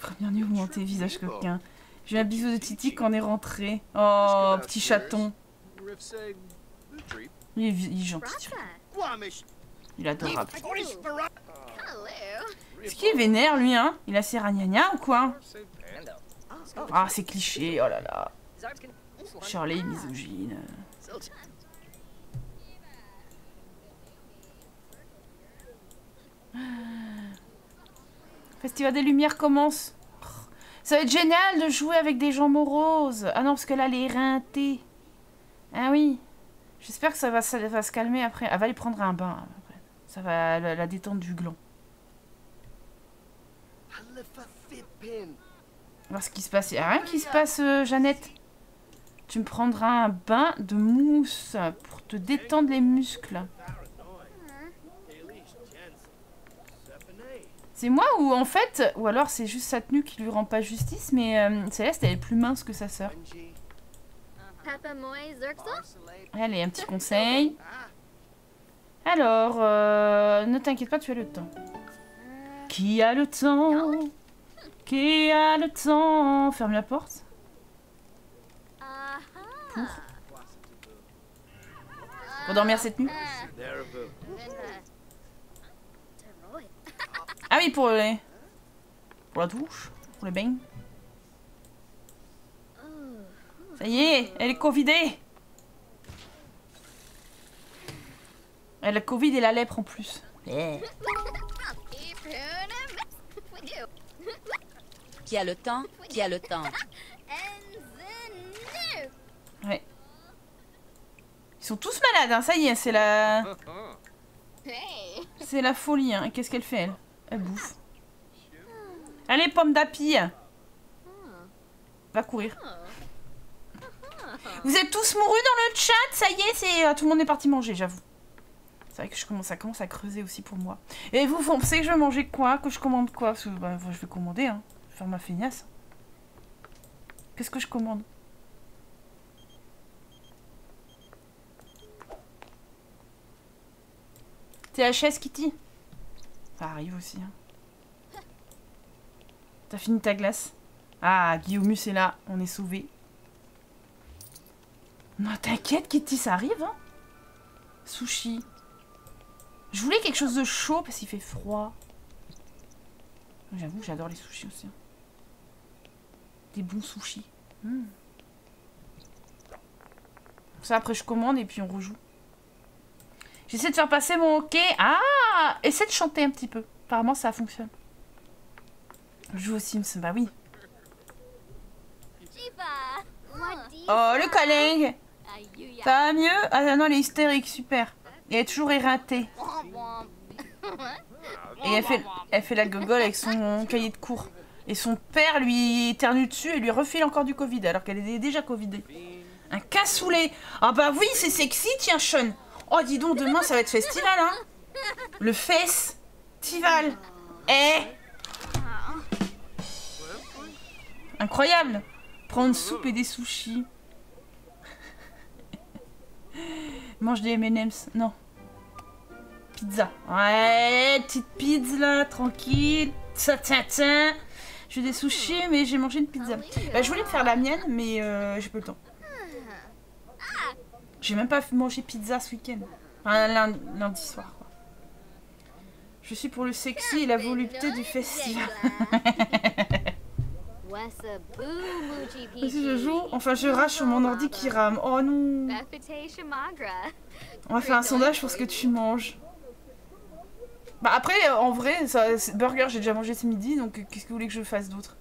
Première nuit où tes visage coquin. J'ai eu un bisou de Titi quand on est rentré. Oh, petit chaton. Il est, il est gentil. Il est adorable. Est-ce qu'il est vénère lui, hein? Il a ses ragnagnas ou quoi? Ah, c'est cliché, oh là là. Shirley, misogyne. Festival des Lumières commence. Oh, Ça va être génial de jouer avec des gens moroses. Ah non, parce que là, elle est éreintée. Ah oui. J'espère que ça va, ça va se calmer après. Elle va aller prendre un bain. après. Ça va la, la détendre du gland. Halifa Fipin. On va voir ce qui se passe. Il n'y a rien qui se passe, euh, Jeannette. Tu me prendras un bain de mousse pour te détendre les muscles. C'est moi ou en fait, ou alors c'est juste sa tenue qui lui rend pas justice, mais euh, Céleste elle est plus mince que sa sœur. Allez, un petit conseil. Alors, euh, ne t'inquiète pas, tu as le temps. Qui a le temps? Qui a le temps Ferme la porte. Aha. Pour dormir cette nuit. Ah oui, pour les... Pour la douche Pour les bains Ça y est, elle est covidée Elle a Covid et la lèpre en plus. Eh. Qui a le temps, qui a le temps. Ouais. Ils sont tous malades, hein, ça y est, c'est la... C'est la folie, hein. Qu'est-ce qu'elle fait, elle? Elle bouffe. Allez, pomme d'api Va courir. Vous êtes tous mourus dans le chat Ça y est, c'est... euh, Tout le monde est parti manger, j'avoue. C'est vrai que je commence, ça commence à creuser aussi pour moi. Et vous, vous pensez que je vais manger quoi? Que je commande quoi? Parce que bah, je vais commander, hein. Faire ma feignasse. Qu'est-ce que je commande? THS Kitty? Ça arrive aussi. Hein. T'as fini ta glace? Ah, Guillaumus est là, on est sauvé. Non, t'inquiète Kitty, ça arrive. Hein. Sushi. Je voulais quelque chose de chaud parce qu'il fait froid. J'avoue, j'adore les sushis aussi. hein. Des bons sushis. Ça, après, je commande et puis on rejoue. J'essaie de faire passer mon hockey. Ah Essaie de chanter un petit peu. Apparemment, ça fonctionne. Je joue aux Sims, bah oui. Oh, le collègue. Ça va mieux? Ah non, elle est hystérique, super. Et elle est toujours éreintée. Et elle fait, elle fait la gogole avec son cahier de cours. Et son père lui éternue dessus et lui refile encore du Covid alors qu'elle est déjà Covidée. Un cassoulet Ah bah oui, c'est sexy, tiens, Sean Oh, dis donc, demain, ça va être festival, hein Le festival Eh Incroyable Prendre soupe et des sushis. Mange des M&M's. Non. Pizza. Ouais, petite pizza, tranquille. Ça, tiens, tiens. Je fais des sushis, mais j'ai mangé une pizza. Bah, je voulais te faire la mienne, mais euh, j'ai pas le temps. J'ai même pas mangé pizza ce week-end. Enfin, lundi, lundi soir, quoi. Je suis pour le sexy et la volupté du festival. Wessa boo moochie Et si je joue, enfin je rage sur mon ordi qui rame. Oh non. On va faire un sondage pour ce que tu manges. Bah après, en vrai, ça, burger j'ai déjà mangé ce midi, donc euh, qu'est-ce que vous voulez que je fasse d'autre?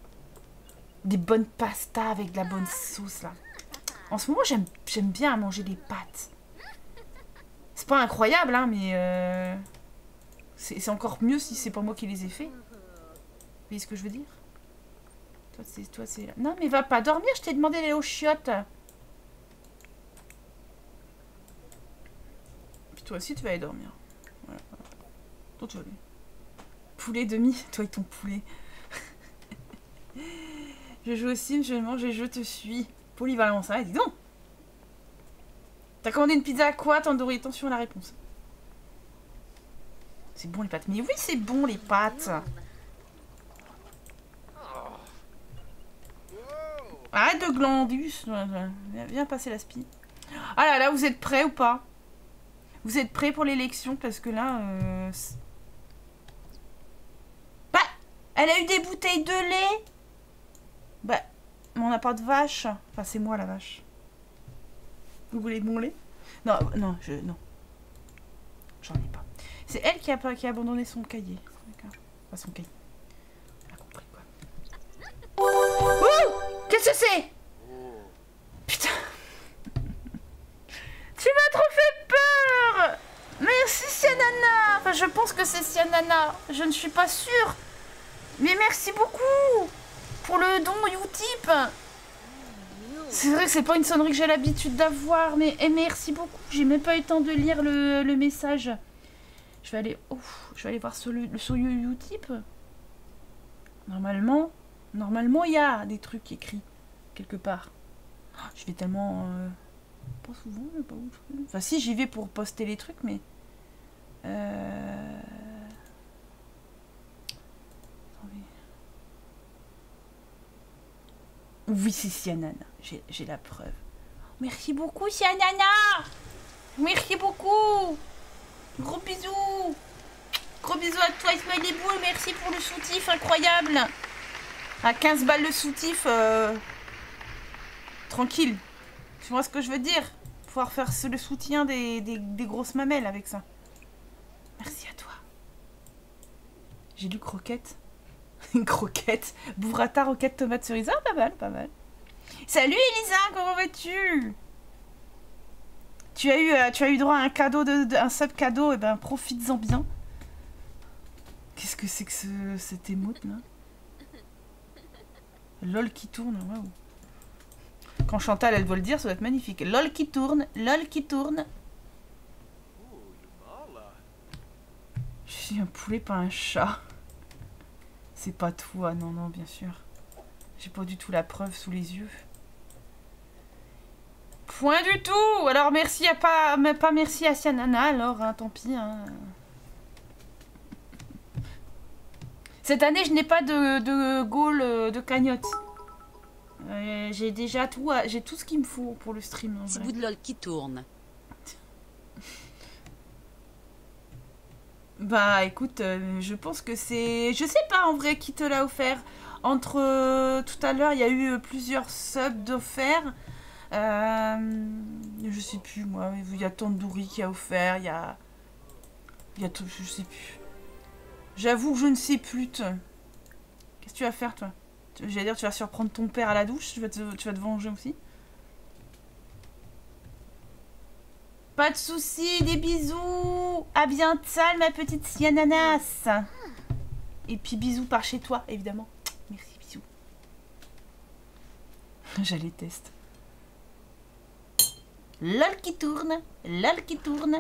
Des bonnes pastas avec de la bonne sauce là. En ce moment, j'aime bien manger des pâtes. C'est pas incroyable, hein, mais euh, c'est c'est encore mieux si c'est pas moi qui les ai fait. Vous voyez ce que je veux dire? Toi, c'est toi, c'est. Non, mais va pas dormir. Je t'ai demandé d'aller aux chiottes. Puis toi aussi, tu vas aller dormir. Aller. Poulet demi, toi et ton poulet. je joue aussi, je mange et je te suis. Polyvalence, hein, dis donc. T'as commandé une pizza à quoi, Tandoori? Attention à la réponse. C'est bon les pâtes. Mais oui, c'est bon les pâtes. Arrête de glandus. Viens, passer la spie. Ah là là, vous êtes prêts ou pas? Vous êtes prêts pour l'élection? Parce que là... euh, Elle a eu des bouteilles de lait Bah, on n'a pas de vache. Enfin, c'est moi la vache. Vous voulez mon lait? Non, non, je... Non. J'en ai pas. C'est elle qui a, qui a abandonné son cahier. D'accord. Pas son cahier. Elle a compris quoi. Ouh Qu'est-ce que c'est? Putain Tu m'as trop fait peur Merci Sianana Enfin, je pense que c'est Sianana. Je ne suis pas sûre. Mais merci beaucoup pour le don Utip. C'est vrai que c'est pas une sonnerie que j'ai l'habitude d'avoir, mais eh, merci beaucoup. J'ai même pas eu le temps de lire le, message. Je vais aller, ouf, je vais aller voir sur le Utip. Normalement, normalement il y a des trucs écrits quelque part. Ah, Je vais tellement euh, pas souvent, pas vais. Enfin si j'y vais pour poster les trucs, mais euh... Oui, c'est Sianana. J'ai la preuve. Merci beaucoup, Sianana Merci beaucoup Gros bisous Gros bisous à toi, Bull. Merci pour le soutif incroyable À 15 balles le soutif, euh, tranquille. Tu vois ce que je veux dire? Pouvoir faire le soutien des, des- des grosses mamelles avec ça. Merci à toi. J'ai lu croquette. Une croquette. Burrata, roquette, tomate, cerise. Ah, pas mal, pas mal. Salut Elisa, comment vas-tu? Tu as, eu, euh, tu as eu droit à un cadeau, de, un sub cadeau, et ben profites-en bien. Qu'est-ce que c'est que ce, cette émote là? LOL qui tourne, waouh. Quand Chantal elle doit le dire, ça doit être magnifique. LOL qui tourne, LOL qui tourne. Je suis un poulet, pas un chat. C'est pas toi, non, non, bien sûr. J'ai pas du tout la preuve sous les yeux. Point du tout Alors merci à pas, mais pas merci à Sianana alors, hein, tant pis. hein. Cette année, je n'ai pas de, de goal euh, de cagnotte. Euh, j'ai déjà tout, j'ai tout ce qu'il me faut pour le stream. en Petit vrai. bout de lol qui tourne. Bah écoute, euh, je pense que c'est... Je sais pas en vrai qui te l'a offert. Entre euh, tout à l'heure, il y a eu euh, plusieurs subs d'offerts. Je sais plus moi, il y a Tandoori qui a offert, il y a... Il y a tout, je sais plus. J'avoue que je ne sais plus. Qu'est-ce que tu vas faire toi? J'allais dire tu vas surprendre ton père à la douche, tu vas te, tu vas te venger aussi? Pas de soucis, des bisous. À bientôt, ma petite Yananas. Et puis bisous par chez toi, évidemment. Merci, bisous. J'allais tester. LOL qui tourne, LOL qui tourne.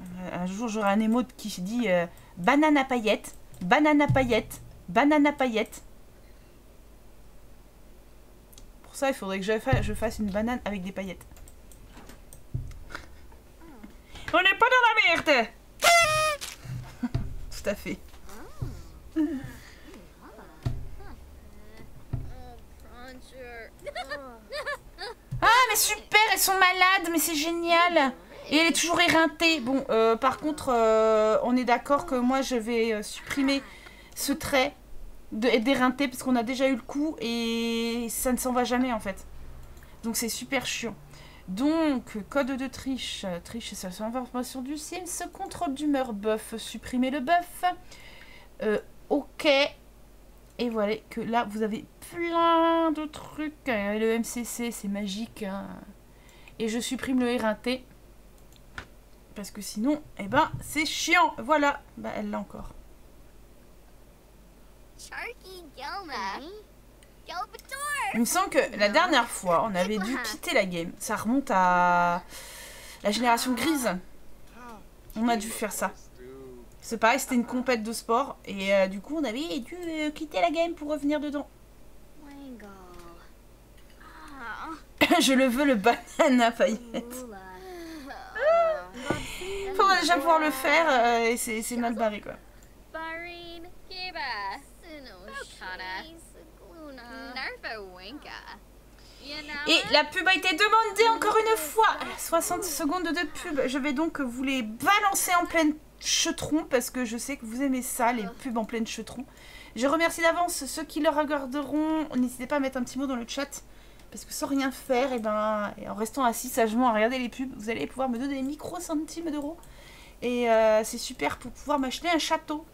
Euh, Un jour, j'aurai un émote qui dit euh, banane à paillettes, banane à paillettes, banane à paillettes. Pour ça, il faudrait que je fa- je fasse une banane avec des paillettes. On n'est pas dans la merde Tout à fait. Ah, mais super, elles sont malades, mais c'est génial. Et elle est toujours éreintée. Bon, euh, par contre, euh, on est d'accord que moi, je vais euh, supprimer ce trait de- d'éreinté parce qu'on a déjà eu le coup et ça ne s'en va jamais en fait. Donc c'est super chiant. Donc, code de triche. Triche, c'est la information du Sims. Contrôle d'humeur, buff. Supprimer le buff. Euh, ok. Et voilà que là, vous avez plein de trucs. Le MCC, c'est magique. hein. Et je supprime le éreinté. Parce que sinon, eh ben, c'est chiant. Voilà. Bah, elle l'a encore. Il me semble que la dernière fois, on avait dû quitter la game. Ça remonte à la génération grise. On a dû faire ça. C'est pareil, c'était une compète de sport. Et euh, du coup, on avait dû euh, quitter la game pour revenir dedans. Ah. Je le veux, le paillettes. Oula. Faudrait déjà pouvoir le faire euh, et c'est c'est mal barré quoi. Et la pub a été demandée encore une fois. 60 secondes de pub. Je vais donc vous les balancer en pleine chetron parce que je sais que vous aimez ça, les pubs en pleine chetron. Je remercie d'avance ceux qui le regarderont. N'hésitez pas à mettre un petit mot dans le chat. Parce que sans rien faire, et ben, et en restant assis sagement à regarder les pubs, vous allez pouvoir me donner des micro-centimes d'euros. Et euh, c'est super pour pouvoir m'acheter un château.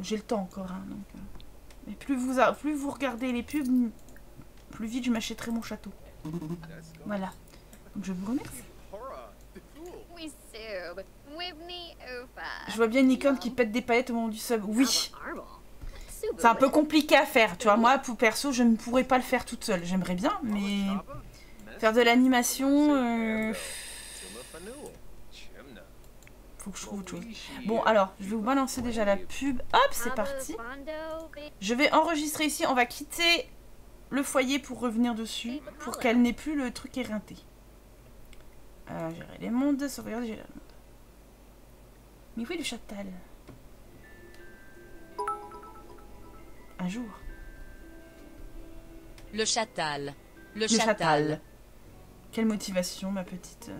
J'ai le temps encore. hein, donc, euh. Mais plus vous, a- plus vous regardez les pubs, plus vite je m'achèterai mon château. Voilà. Donc je vous remercie. Wibney Ufa. Je vois bien une icône qui pète des paillettes au moment du sub. Oui, Marble. c'est un peu compliqué à faire. Tu vois, moi, pour perso, je ne pourrais pas le faire toute seule. J'aimerais bien, mais faire de l'animation, euh, faut que je trouve autre chose. Bon, alors, je vais vous balancer déjà la pub. Hop, c'est parti. Je vais enregistrer ici. On va quitter le foyer pour revenir dessus, pour qu'elle n'ait plus le truc éreinté. Euh, gérer les mondes, sauvegarder, gérer les mondes. Mais où est le châtel Un jour. Le chatal. Le, Le chatal. châtel. Quelle motivation, ma petite.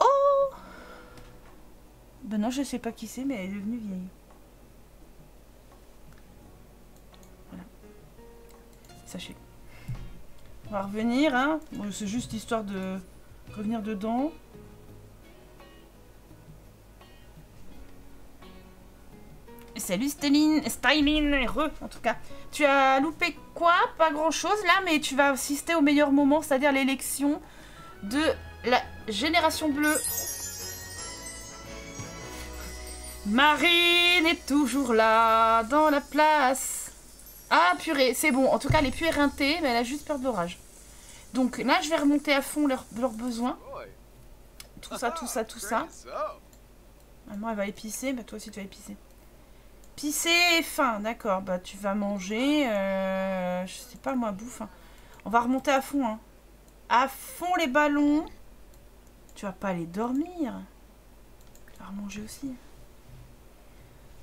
Oh Ben non, je sais pas qui c'est, mais elle est devenue vieille. Sachez. On va revenir, hein. Bon, c'est juste histoire de revenir dedans. Salut Styline, Styline, re en tout cas. Tu as loupé quoi? Pas grand chose là, mais tu vas assister au meilleur moment, c'est-à-dire l'élection de la génération bleue. Marine est toujours là, dans la place. Ah purée, c'est bon. En tout cas, elle est plus éreintée, mais elle a juste peur de l'orage. Donc là, je vais remonter à fond leurs leurs besoins. Tout ça, tout ça, tout ça. Maman, elle va épicer. Bah, toi aussi, tu vas épicer. Pisser et faim, d'accord. Bah, tu vas manger. euh, je sais pas, moi, bouffe. hein. On va remonter à fond. Hein. À fond les ballons. Tu vas pas aller dormir. Tu vas manger aussi.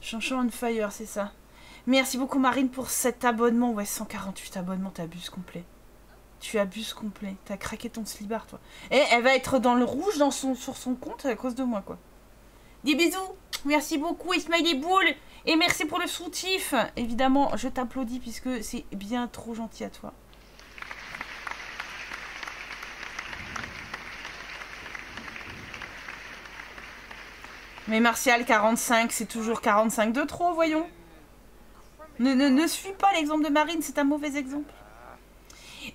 Chanchon on fire, c'est ça. Merci beaucoup, Marine, pour cet abonnement. Ouais, 148 abonnements, t'abuses complet. Tu abuses complet. T'as craqué ton slibard, toi. Et elle va être dans le rouge sur son compte à cause de moi, quoi. Des bisous. Merci beaucoup, Ismail Boule. Et merci pour le soutif. Évidemment, je t'applaudis puisque c'est bien trop gentil à toi. Mais Martial 45, c'est toujours 45 de trop, voyons. Ne, ne, ne suis pas l'exemple de Marine, c'est un mauvais exemple.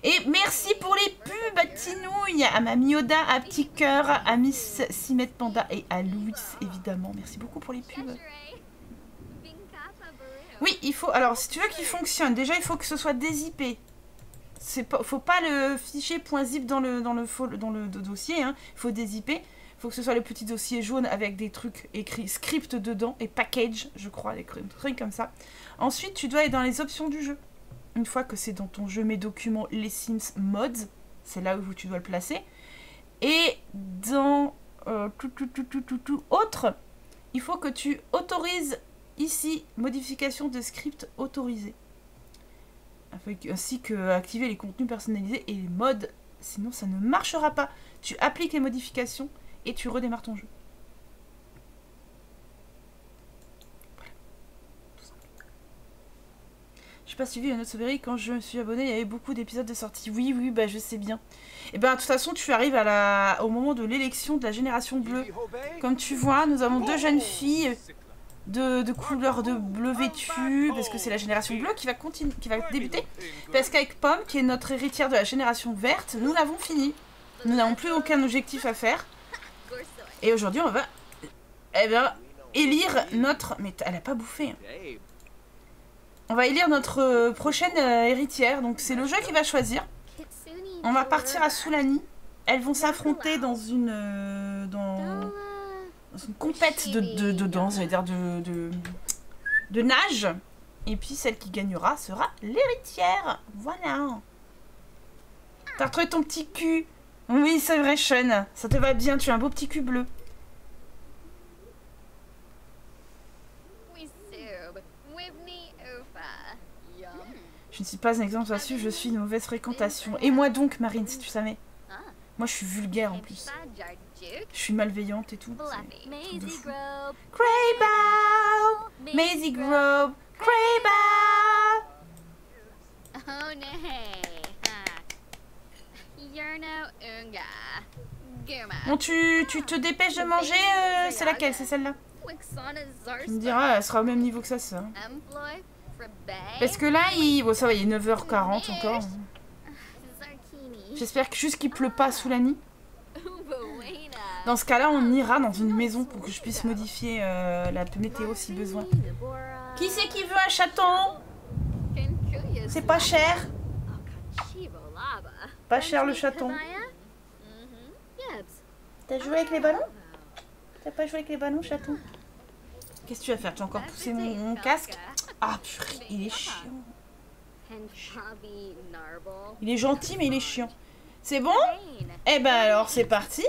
Et merci pour les pubs à Tinouille, à Mamie Oda, à Petit Cœur, à Miss Simet Panda et à Louis, évidemment. Merci beaucoup pour les pubs. Oui, il faut. Alors, si tu veux qu'il fonctionne, déjà il faut que ce soit dézippé. Pas, faut pas le fichier .zip dans le dans le dans le do- dossier. Hein. Il faut dézipper. Il faut que ce soit le petit dossier jaune avec des trucs écrits script dedans et package, je crois, des trucs comme ça. Ensuite, tu dois aller dans les options du jeu. Une fois que c'est dans ton jeu, mes documents, les Sims mods, c'est là où tu dois le placer. Et dans euh, tout, tout, tout, tout, tout, tout, autre, il faut que tu autorises Ici, modification de script autorisé. Ainsi que activer les contenus personnalisés et les modes. Sinon, ça ne marchera pas. Tu appliques les modifications et tu redémarres ton jeu. Voilà. Simple. J'ai pas suivi autre série quand je me suis abonnée, il y avait beaucoup d'épisodes de sortie. Oui, oui, bah je sais bien. Et ben de toute façon, tu arrives au moment de l'élection de la génération bleue. Comme tu vois, nous avons deux jeunes filles de, couleur de bleu vêtu, parce que c'est la génération bleue qui va, qui va débuter. Parce qu'avec Pomme, qui est notre héritière de la génération verte, nous l'avons fini. Nous n'avons plus aucun objectif à faire. Et aujourd'hui, on va eh bien, élire notre... Mais elle a pas bouffé. hein. On va élire notre euh, prochaine euh, héritière. Donc c'est le jeu qui va choisir. On va partir à Dora. Soulani. Elles vont s'affronter dans une... euh, dans une compète de, de, de danse, j'allais dire de, de, de nage. Et puis celle qui gagnera sera l'héritière. Voilà. T'as retrouvé ton petit cul. Oui, c'est vrai, Sean. Ça te va bien, tu as un beau petit cul bleu. Je ne suis pas un exemple là-dessus, je suis une mauvaise fréquentation. Et moi donc, Marine, si tu savais. Moi, je suis vulgaire en plus. Je suis malveillante et tout. Craybow Maisie Grove Craybow Oh Bon, tu, tu te dépêches de manger euh, C'est laquelle? C'est celle-là? Tu me diras, elle sera au même niveau que ça, ça. Parce que là, il... Bon, ça va, il est 9h40 encore. J'espère que juste qu'il pleut pas sous la nuit. Dans ce cas-là, on ira dans une maison pour que je puisse modifier euh, la météo si besoin. Qui c'est qui veut un chaton C'est pas cher Pas cher le chaton. T'as joué avec les ballons T'as pas joué avec les ballons, chaton Qu'est-ce que tu vas faire? Tu vas encore pousser mon, mon casque? Ah purée, il est chiant. Il est gentil, mais il est chiant. C'est bon? Eh ben alors, c'est parti.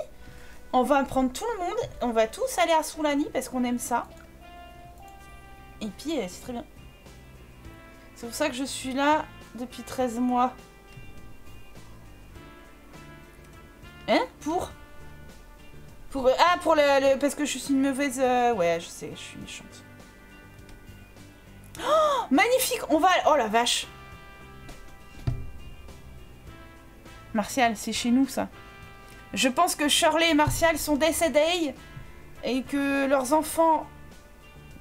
On va prendre tout le monde. On va tous aller à Soulani parce qu'on aime ça. Et puis, euh, c'est très bien. C'est pour ça que je suis là depuis 13 mois. Pour Pour... Ah, pour le, le- Parce que je suis une mauvaise... euh, Ouais, je sais, je suis méchante. Oh, magnifique On va... Oh la vache Martial, c'est chez nous ça. Je pense que Shirley et Martial sont décédés et que leurs enfants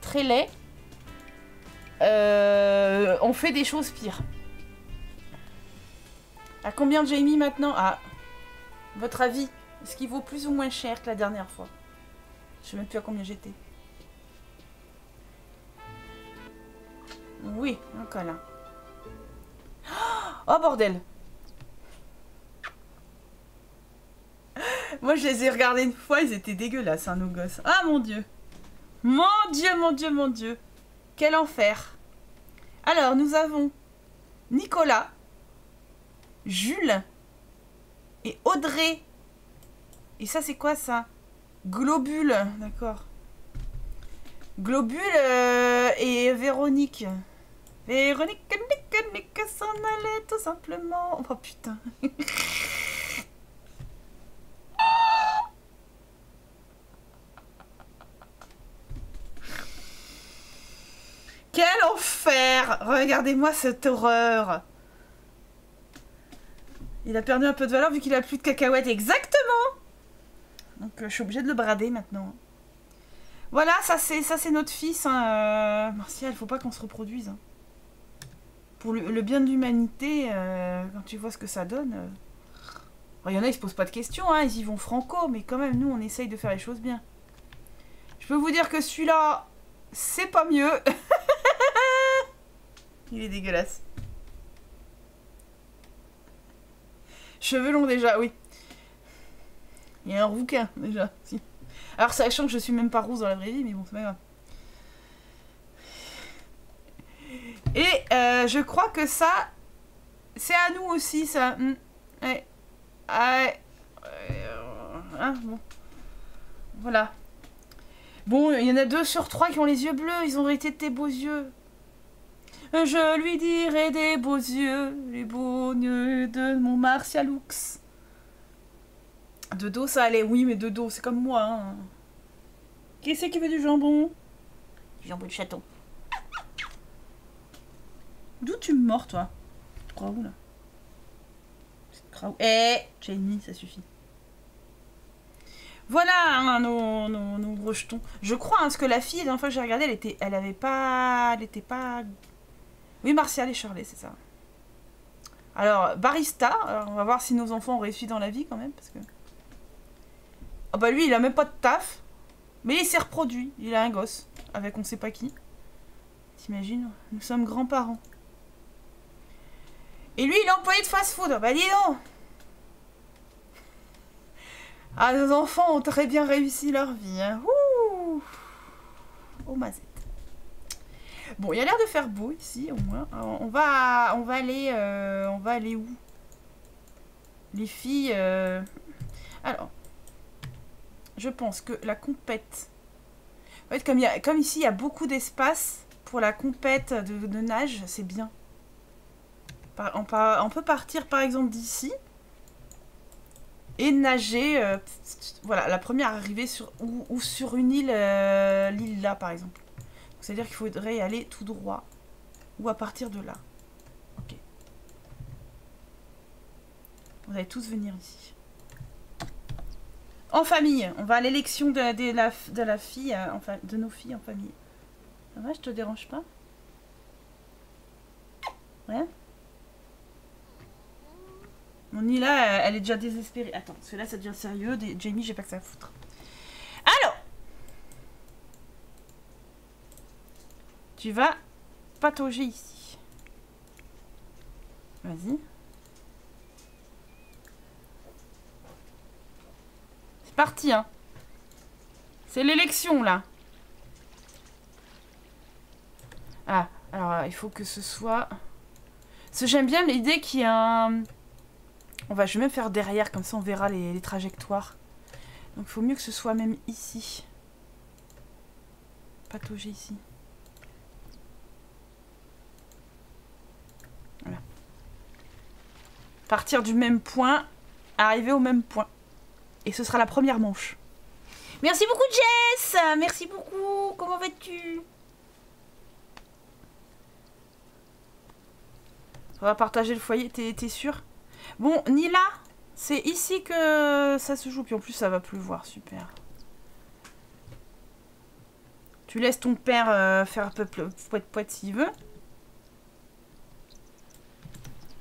très laids euh, ont fait des choses pires. À combien de Jamie maintenant? Ah, votre avis Est-ce qu'il vaut plus ou moins cher que la dernière fois? Je sais même plus à combien j'étais. Oui, un câlin. Oh bordel Moi, je les ai regardés une fois, ils étaient dégueulasses, hein, nos gosses. Ah, mon Dieu Mon Dieu, mon Dieu, mon Dieu Quel enfer Alors, nous avons Nicolas, Jules et Audrey. Et ça, c'est quoi, ça? Globule, d'accord. Globule euh, et Véronique. Véronique, Nick, s'en allait tout simplement. Oh putain. Quel enfer Regardez-moi cette horreur Il a perdu un peu de valeur vu qu'il a plus de cacahuètes. Exactement Donc euh, je suis obligée de le brader maintenant. Voilà, ça c'est ça c'est notre fils. Hein. euh, Martial, faut pas qu'on se reproduise. hein. pour le, bien de l'humanité, euh, quand tu vois ce que ça donne. euh, Il y en a, ils se posent pas de questions, hein, ils y vont franco, mais quand même, nous, on essaye de faire les choses bien. Je peux vous dire que celui-là, c'est pas mieux. Il est dégueulasse. Cheveux longs déjà, oui. Il y a un rouquin déjà. si. Alors sachant que je suis même pas rousse dans la vraie vie, mais bon, c'est pas grave. Et euh, je crois que ça, c'est à nous aussi, ça. Hein, bon. Voilà. Bon, il y en a deux sur trois qui ont les yeux bleus. Ils ont été de tes beaux yeux. Je lui dirai des beaux yeux, les beaux yeux de mon Martialux. De dos, ça allait. Oui, mais de dos, c'est comme moi. Hein. Qui c'est qui veut du jambon? Du jambon de chaton. D'où tu me mords, toi? Tu crois où, là Eh Jamie, ça suffit. Voilà hein, nos, nos, nos gros jetons. Je crois, hein, parce que la fille, la dernière fois que j'ai regardé, elle était, elle avait pas, elle était pas. Oui, Martial et Shirley, c'est ça. Alors, barista. On va voir si nos enfants ont réussi dans la vie quand même, parce que. Ah bah lui, il a même pas de taf, mais il s'est reproduit. Il a un gosse avec on sait pas qui. T'imagines Nous sommes grands-parents. Et lui, il est employé de fast-food. Bah dis donc Ah, nos enfants ont très bien réussi leur vie. Hein. Oh, mazette. Bon, il y a l'air de faire beau ici, au moins. Alors, on va, aller, euh, on va aller où? Les filles. euh, Alors, je pense que la compète. En fait, comme, ici, il y a beaucoup d'espace pour la compète de, nage, c'est bien. On, peut partir par exemple d'ici et nager. euh, voilà, la première arrivée sur ou, sur une île, l'île là par exemple. C'est-à-dire qu'il faudrait y aller tout droit ou à partir de là. Ok. Vous allez tous venir ici. En famille, on va à l'élection de, la, de fille, euh, en fa- de nos filles en famille. Ça va, je te dérange pas? Ouais? Mon Nila, elle est déjà désespérée. Attends, parce que là, ça devient sérieux. Jamie, j'ai pas que ça à foutre. Alors Tu vas patauger ici. Vas-y. C'est parti, hein. C'est l'élection, là. Ah, alors euh, il faut que ce soit... Parce que j'aime bien l'idée qu'il y ait un... On va, je vais même faire derrière, comme ça on verra les, les trajectoires. Donc il faut mieux que ce soit même ici. Patauger ici. Partir du même point, arriver au même point. Et ce sera la première manche. Merci beaucoup Jess Merci beaucoup Comment vas-tu? On va partager le foyer, t'es sûr? Bon, Nila, c'est ici que ça se joue. Puis en plus, ça va pleuvoir, super. Tu laisses ton père euh, faire un peu poète poète s'il veut.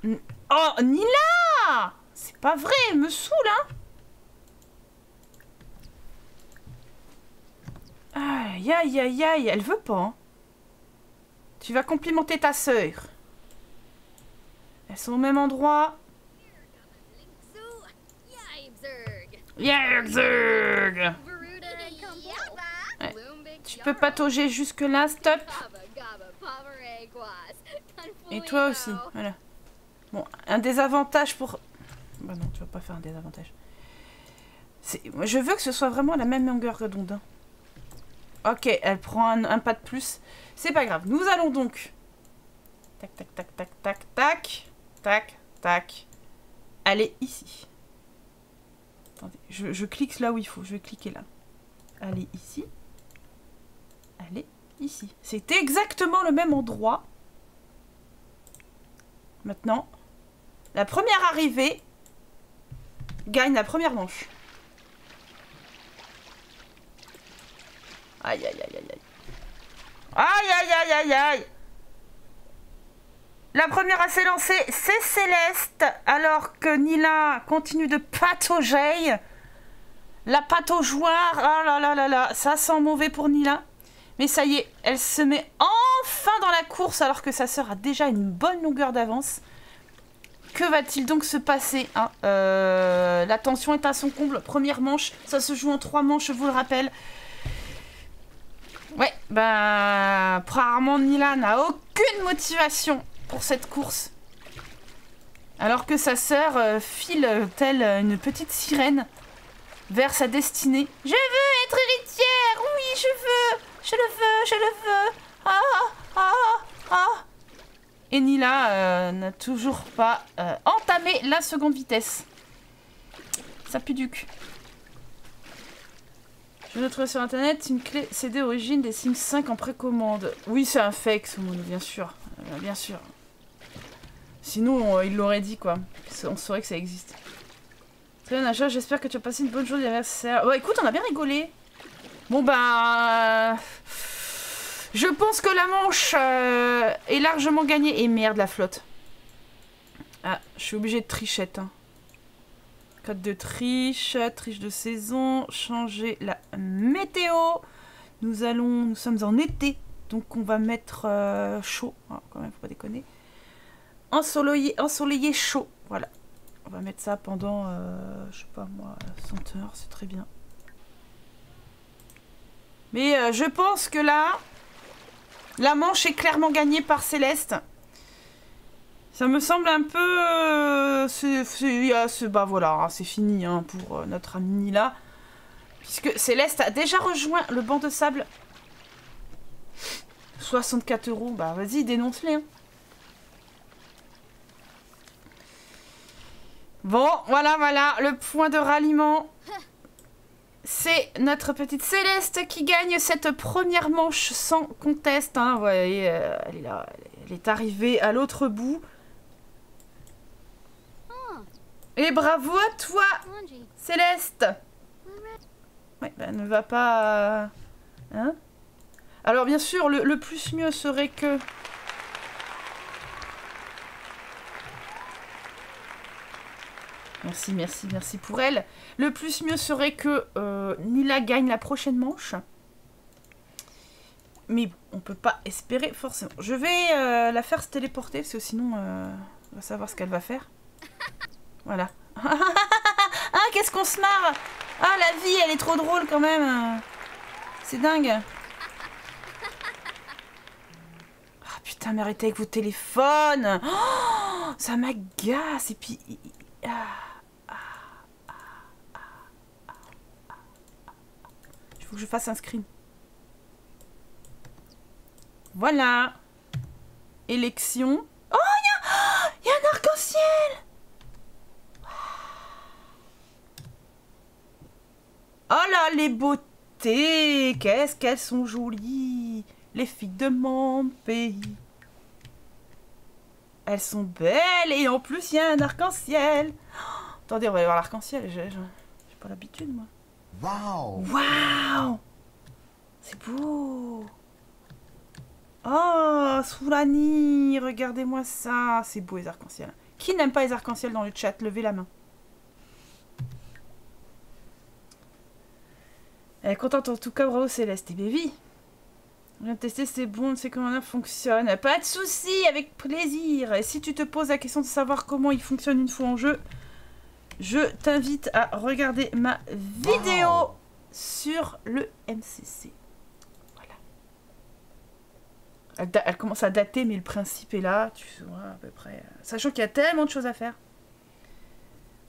Oh, Nila C'est pas vrai, elle me saoule, hein Aïe, aïe, aïe, aïe, elle veut pas. hein. Tu vas complimenter ta sœur. Elles sont au même endroit. Veruda Ouais. Tu peux patauger jusque là, stop. Et toi aussi, voilà. Bon, un désavantage pour... Bah non, tu vas pas faire un désavantage. Je veux que ce soit vraiment la même longueur que Dondin. Ok, elle prend un, pas de plus. C'est pas grave. Nous allons donc... Tac, tac, tac, tac, tac, tac. Tac, tac. Aller ici. Attendez, je, clique là où il faut. Je vais cliquer là. Aller ici. Aller ici. C'est exactement le même endroit. Maintenant, la première arrivée gagne la première manche. Aïe aïe aïe aïe aïe. Aïe aïe aïe aïe aïe. La première à s'élancer, c'est Céleste, alors que Nila continue de patauger. La pataugeoire, oh là là là là, ça sent mauvais pour Nila. Mais ça y est, elle se met enfin dans la course alors que sa sœur a déjà une bonne longueur d'avance. Que va-t-il donc se passer hein Euh, La tension est à son comble. Première manche, ça se joue en trois manches, je vous le rappelle. Ouais, bah... Apparemment, Nila n'a aucune motivation pour cette course. Alors que sa sœur euh, file euh, telle une petite sirène vers sa destinée. Je veux être héritière Oui, je veux Je le veux, je le veux Ah, ah, ah Et Nila euh, n'a toujours pas euh, entamé la seconde vitesse. Ça pue du. Je de trouver sur internet une clé CD origine des Sims 5 en précommande. Oui, c'est un fake, ce monde, bien sûr. Euh, bien sûr. Sinon, on- il l'aurait dit, quoi. On saurait que ça existe. Très bien, Nacha, j'espère que tu as passé une bonne journée d'anniversaire. Bon, écoute, on a bien rigolé. Bon, bah... Je pense que la manche euh, est largement gagnée. Et merde, la flotte. Ah, je suis obligée de trichette. Hein. Code de triche, triche de saison, changer la météo. Nous allons, nous sommes en été, donc on va mettre euh, chaud, Ah, quand même, faut pas déconner. Ensoleillé, ensoleillé chaud, voilà. On va mettre ça pendant, euh, je sais pas moi, 100 heures, c'est très bien. Mais euh, je pense que là, la manche est clairement gagnée par Céleste. Ça me semble un peu... euh, ah, bah voilà, hein, c'est fini hein, pour euh, notre amie Nila. Puisque Céleste a déjà rejoint le banc de sable. 64 euros, bah vas-y, dénonce-les. hein. Bon, voilà, voilà, le point de ralliement. C'est notre petite Céleste qui gagne cette première manche sans conteste. Hein. Vous voyez, euh, elle est là, elle est arrivée à l'autre bout. Et bravo à toi. Céleste Ouais, bah, ne va pas... Hein Alors bien sûr, le, le plus mieux serait que... Merci, merci, merci pour elle. Le plus mieux serait que euh, Nila gagne la prochaine manche. Mais on peut pas espérer forcément. Je vais euh, la faire se téléporter, parce que sinon, euh, on va savoir ce qu'elle va faire. Voilà. ah, qu'est-ce qu'on se marre Ah, la vie, elle est trop drôle quand même. C'est dingue. Ah putain, mais arrêtez avec vos téléphones. Oh, ça m'agace. Et puis... ah, ah, ah, ah. Il faut que je fasse un screen. Voilà. Élection. Oh, il y a, un arc-en-ciel. Oh là, les beautés Qu'est-ce qu'elles sont jolies Les filles de mon pays. Elles sont belles et en plus, il y a un arc-en-ciel. Attendez, on va aller voir l'arc-en-ciel. J'ai pas l'habitude, moi. Waouh C'est beau Oh, Soulani, regardez-moi ça. C'est beau, les arcs-en-ciel. Qui n'aime pas les arcs-en-ciel dans le chat? Levez la main. Elle est contente en tout cas, bravo Céleste. Et baby On vient de tester, c'est bon, on sait comment fonctionne. Pas de souci, avec plaisir. Et si tu te poses la question de savoir comment il fonctionne une fois en jeu, je t'invite à regarder ma vidéo Wow. sur le MCC. Voilà. Elle, commence à dater, mais le principe est là, tu vois, à peu près. Sachant qu'il y a tellement de choses à faire.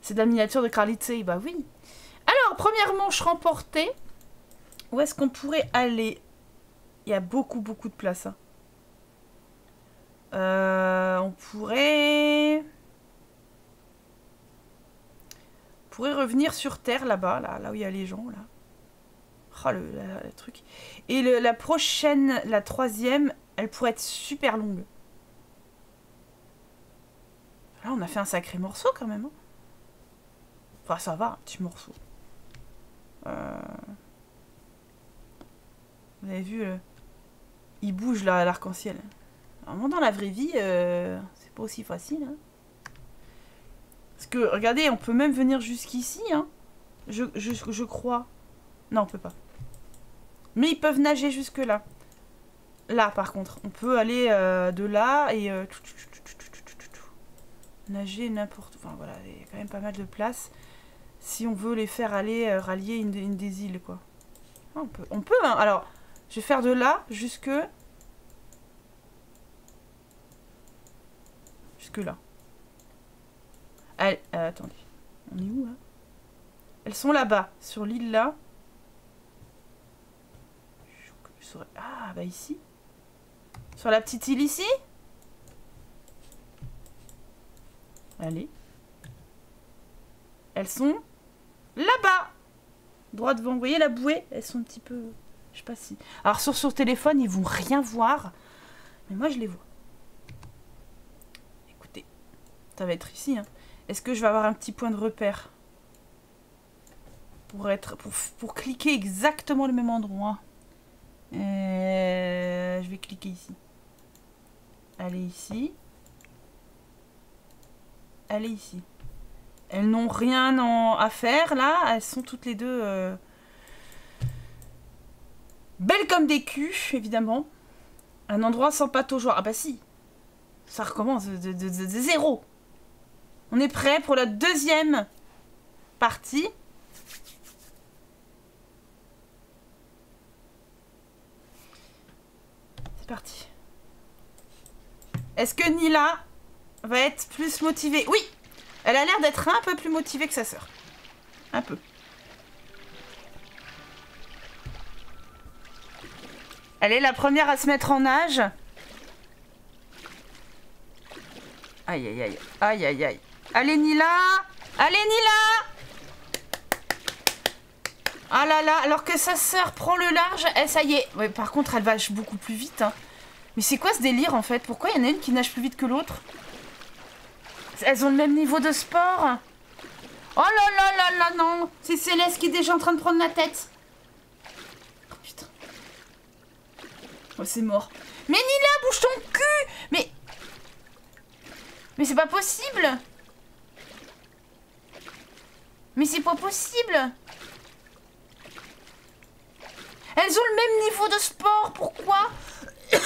C'est de la miniature de Carlitze, bah oui. Alors, première manche remportée. Où est-ce qu'on pourrait aller? Il y a beaucoup, beaucoup de place. hein. Euh, on pourrait... on pourrait revenir sur Terre, là-bas, là, là où il y a les gens, là. Oh, le, le truc. Et le- la prochaine, la troisième, elle pourrait être super longue. Là, on a fait un sacré morceau, quand même. hein. Enfin, ça va, un petit morceau. Euh, Vous avez vu, euh, il bouge là, l'arc-en-ciel. Vraiment, dans la vraie vie, euh, c'est pas aussi facile. hein. Parce que, regardez, on peut même venir jusqu'ici, hein. Je, je, je crois. Non, on peut pas. Mais ils peuvent nager jusque-là. Là, par contre. On peut aller euh, de là et... Euh, nager n'importe... Enfin, voilà, il y a quand même pas mal de place. Si on veut les faire aller euh, rallier une, des îles, quoi. Ah, on peut, on peut hein. Alors, je vais faire de là jusque... Jusque là. Euh, attendez, on est où là? Elles sont là-bas, sur l'île là. Ah, bah ici. Sur la petite île ici? Allez. Elles sont là-bas. Droit devant. Vous voyez la bouée? Elles sont un petit peu... Je sais pas si... Alors sur sur téléphone, ils vont rien voir. Mais moi, je les vois. Écoutez, ça va être ici. hein. Est-ce que je vais avoir un petit point de repère pour être pour, cliquer exactement le même endroit? Euh, Je vais cliquer ici. Allez ici. Allez ici. Elles n'ont rien en- à faire là. Elles sont toutes les deux euh, belles comme des culs, évidemment. Un endroit sans pataugeoire. Ah bah si. Ça recommence de zéro. On est prêt pour la deuxième partie. C'est parti. Est-ce que Nila va être plus motivée? Oui Elle a l'air d'être un peu plus motivée que sa sœur. Un peu. Elle est la première à se mettre en nage. Aïe aïe aïe. Aïe aïe aïe. Allez Nila Allez Nila Ah là là, alors que sa sœur prend le large, elle, ça y est. Ouais, par contre, elle va beaucoup plus vite. hein. Mais c'est quoi ce délire en fait? Pourquoi il y en a une qui nage plus vite que l'autre? Elles ont le même niveau de sport? Oh là là là là non C'est Céleste qui est déjà en train de prendre la tête. Oh putain. Oh c'est mort. Mais Nila, bouge ton cul Mais... Mais c'est pas possible Mais c'est pas possible. Elles ont le même niveau de sport, pourquoi?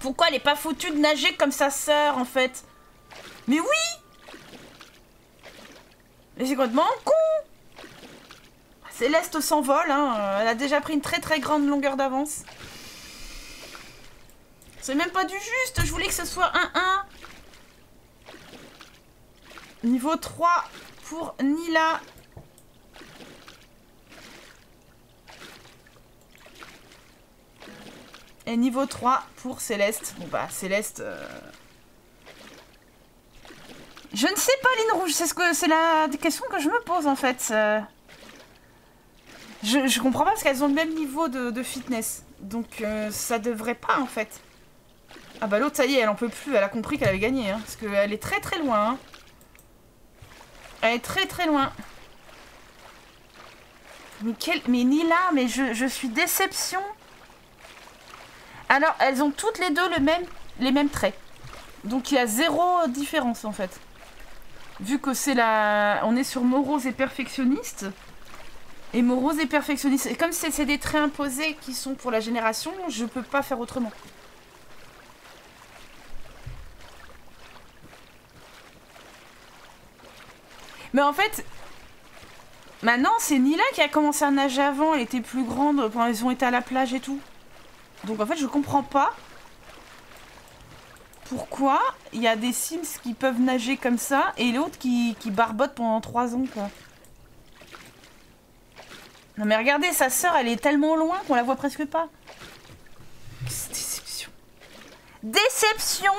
Pourquoi elle est pas foutue de nager comme sa sœur en fait? Mais oui! Mais c'est complètement con! Céleste s'envole, hein. elle a déjà pris une très très grande longueur d'avance. C'est même pas du juste, je voulais que ce soit 1-1. Niveau 3 pour Nila. Et niveau 3 pour Céleste. Bon bah Céleste... euh, Je ne sais pas Ligne Rouge, c'est ce que c'est la question que je me pose en fait. euh. Je, comprends pas parce qu'elles ont le même niveau de, de fitness. Donc euh, ça devrait pas en fait. Ah bah l'autre ça y est, elle en peut plus, elle a compris qu'elle avait gagné. Hein, parce qu'elle est très très loin. hein. Elle est très très loin. Mais quel... Mais Nila, mais je, suis déception. Alors, elles ont toutes les deux les mêmes traits. Donc il y a zéro différence en fait. Vu que c'est la... On est sur morose et perfectionniste. Et morose et perfectionniste. Et comme c'est c'est des traits imposés qui sont pour la génération, je peux pas faire autrement. Mais en fait, maintenant c'est Nila qui a commencé à nager avant. Elle était plus grande quand ils ont été à la plage et tout. Donc en fait, je comprends pas pourquoi il y a des Sims qui peuvent nager comme ça et l'autre qui, qui barbote pendant 3 ans quoi. Non mais regardez, sa sœur elle est tellement loin qu'on la voit presque pas. Déception. Déception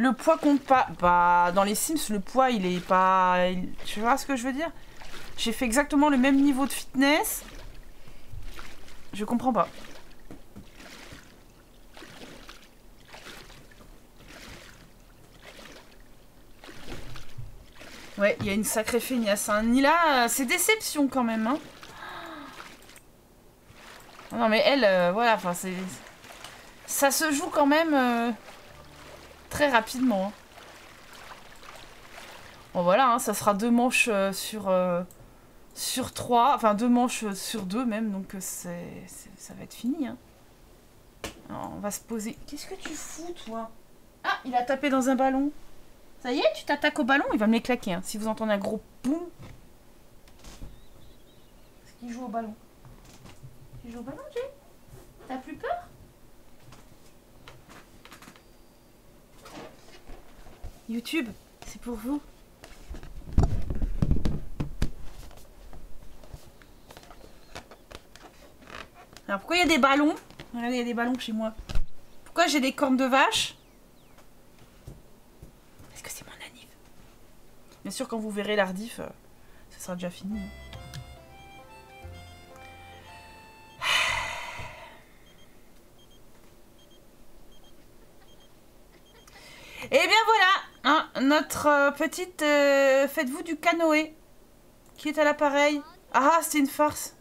Le poids compte pas. Bah dans les Sims le poids il est pas... Tu vois ce que je veux dire? J'ai fait exactement le même niveau de fitness. Je comprends pas. Ouais, il y a une sacrée feignasse. Hein. Nila, c'est déception quand même. Hein. Non, mais elle, euh, voilà, enfin, c'est. Ça se joue quand même euh, très rapidement. hein. Bon, voilà, hein, ça sera deux manches euh, sur. euh, sur trois, enfin deux manches euh, sur deux même, donc ça va être fini. Hein. On va se poser. Qu'est-ce que tu fous, toi? Ah, il a tapé dans un ballon. Ça y est, tu t'attaques au ballon, il va me les claquer. si vous entendez un gros boum. Est-ce qu'il joue au ballon Tu joues au ballon, Jay? T'as plus peur? YouTube, c'est pour vous. Alors pourquoi il y a des ballons? Regardez, il y a des ballons chez moi. Pourquoi j'ai des cornes de vache? Est-ce que c'est mon anniv Bien sûr, quand vous verrez l'ardif, euh, ce sera déjà fini. Et Eh bien voilà, notre euh, petite euh, faites-vous du canoë qui est à l'appareil? Ah, c'est une farce.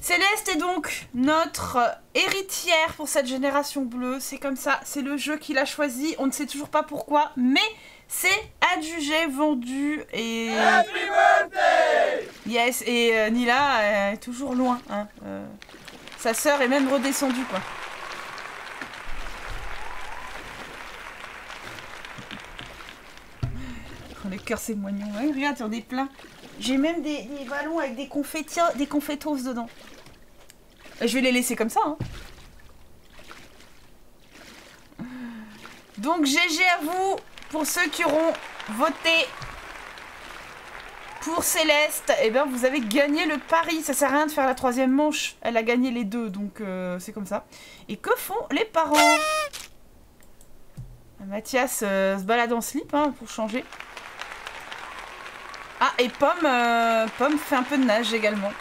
Céleste est donc notre euh, héritière pour cette génération bleue. C'est comme ça, c'est le jeu qu'il a choisi. On ne sait toujours pas pourquoi, mais c'est adjugé, vendu et. Yes, et Nila est toujours loin. Hein. sa sœur est même redescendue, quoi. Le cœur, c'est moignon. Regarde, j'en ai plein. J'ai même des, ballons avec des confettos dedans. Je vais les laisser comme ça. hein. Donc GG à vous pour ceux qui auront voté pour Céleste. Et bien vous avez gagné le pari. Ça sert à rien de faire la troisième manche. Elle a gagné les deux, donc euh, c'est comme ça. Et que font les parents? Mathias euh, se balade en slip hein, pour changer. Ah, et Pomme, euh, Pomme fait un peu de nage également.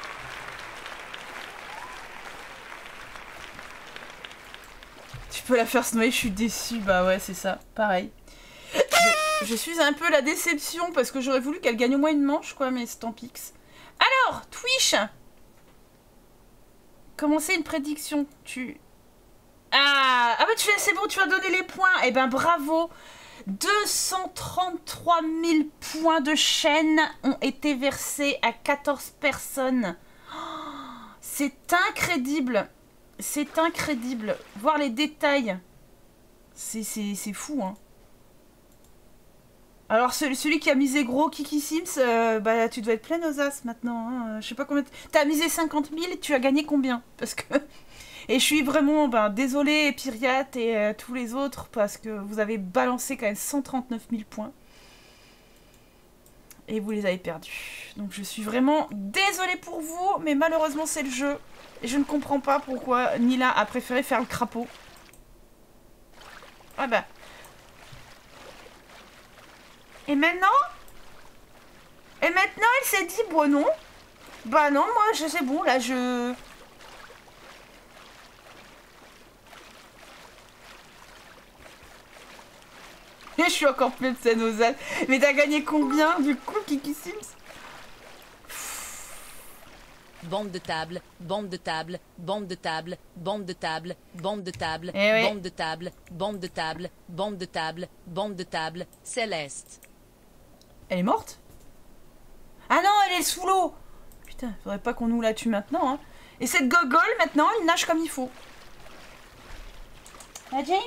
Tu peux la faire se je suis déçue. Bah ouais, c'est ça, pareil. Je, je suis un peu la déception parce que j'aurais voulu qu'elle gagne au moins une manche, quoi, mais c'est tant pis. Alors, Twitch Commencer une prédiction? Tu. Ah, ah bah tu c'est bon, tu as donné les points. Eh ben bravo 233 000 points de chaîne ont été versés à 14 personnes. Oh, C'est incrédible. C'est incrédible. Voir les détails. C'est fou, hein. Alors, celui, qui a misé gros, Kiki Sims, euh, bah, tu dois être plein aux as maintenant. hein. Je sais pas combien. T'as misé 50 000, tu as gagné combien? Parce que. Et je suis vraiment ben, désolée, Pyriat et euh, tous les autres, parce que vous avez balancé quand même 139 000 points. Et vous les avez perdus. Donc je suis vraiment désolée pour vous, mais malheureusement c'est le jeu. Et je ne comprends pas pourquoi Nila a préféré faire le crapaud. Ah bah. Et maintenant? Et maintenant elle s'est dit, bon non. Bah non, moi je sais bon, là je... je suis encore pleine de scène aux as. Mais t'as gagné combien du coup, Kiki Sims? Bombe de table, bombe de table, bombe de table, bombe de table, bombe de table, Eh oui. bombe de table, bombe de table, bombe de table, bombe de table, Céleste. Elle est morte? Ah non, elle est sous l'eau Putain, faudrait pas qu'on nous la tue maintenant. Hein. Et cette gogole, maintenant, elle nage comme il faut. Ah, Jamie?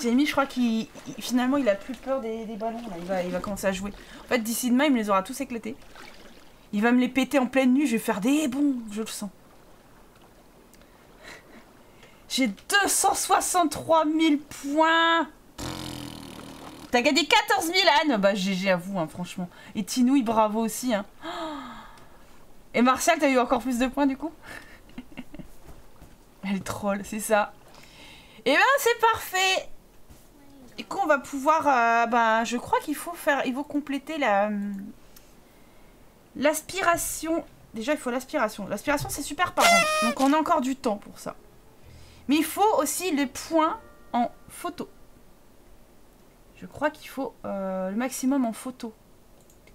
Jamie, je crois qu'il il- finalement il a plus peur des, ballons. Il, va, il va commencer à jouer. En fait, d'ici demain, il me les aura tous éclatés. Il va me les péter en pleine nuit. Je vais faire des bons, je le sens. J'ai 263 000 points. T'as gagné 14 000 Anne Bah GG à vous, hein, franchement. Et Tinouille, bravo aussi. Hein. Et Martial, t'as eu encore plus de points du coup? Elle troll, c'est ça. Et ben c'est parfait Et qu'on va pouvoir... euh, ben, je crois qu'il faut faire... Il faut compléter la... hum, L'aspiration... Déjà, il faut l'aspiration. L'aspiration, c'est super par an. Donc on a encore du temps pour ça. Mais il faut aussi les points en photo. Je crois qu'il faut euh, le maximum en photo.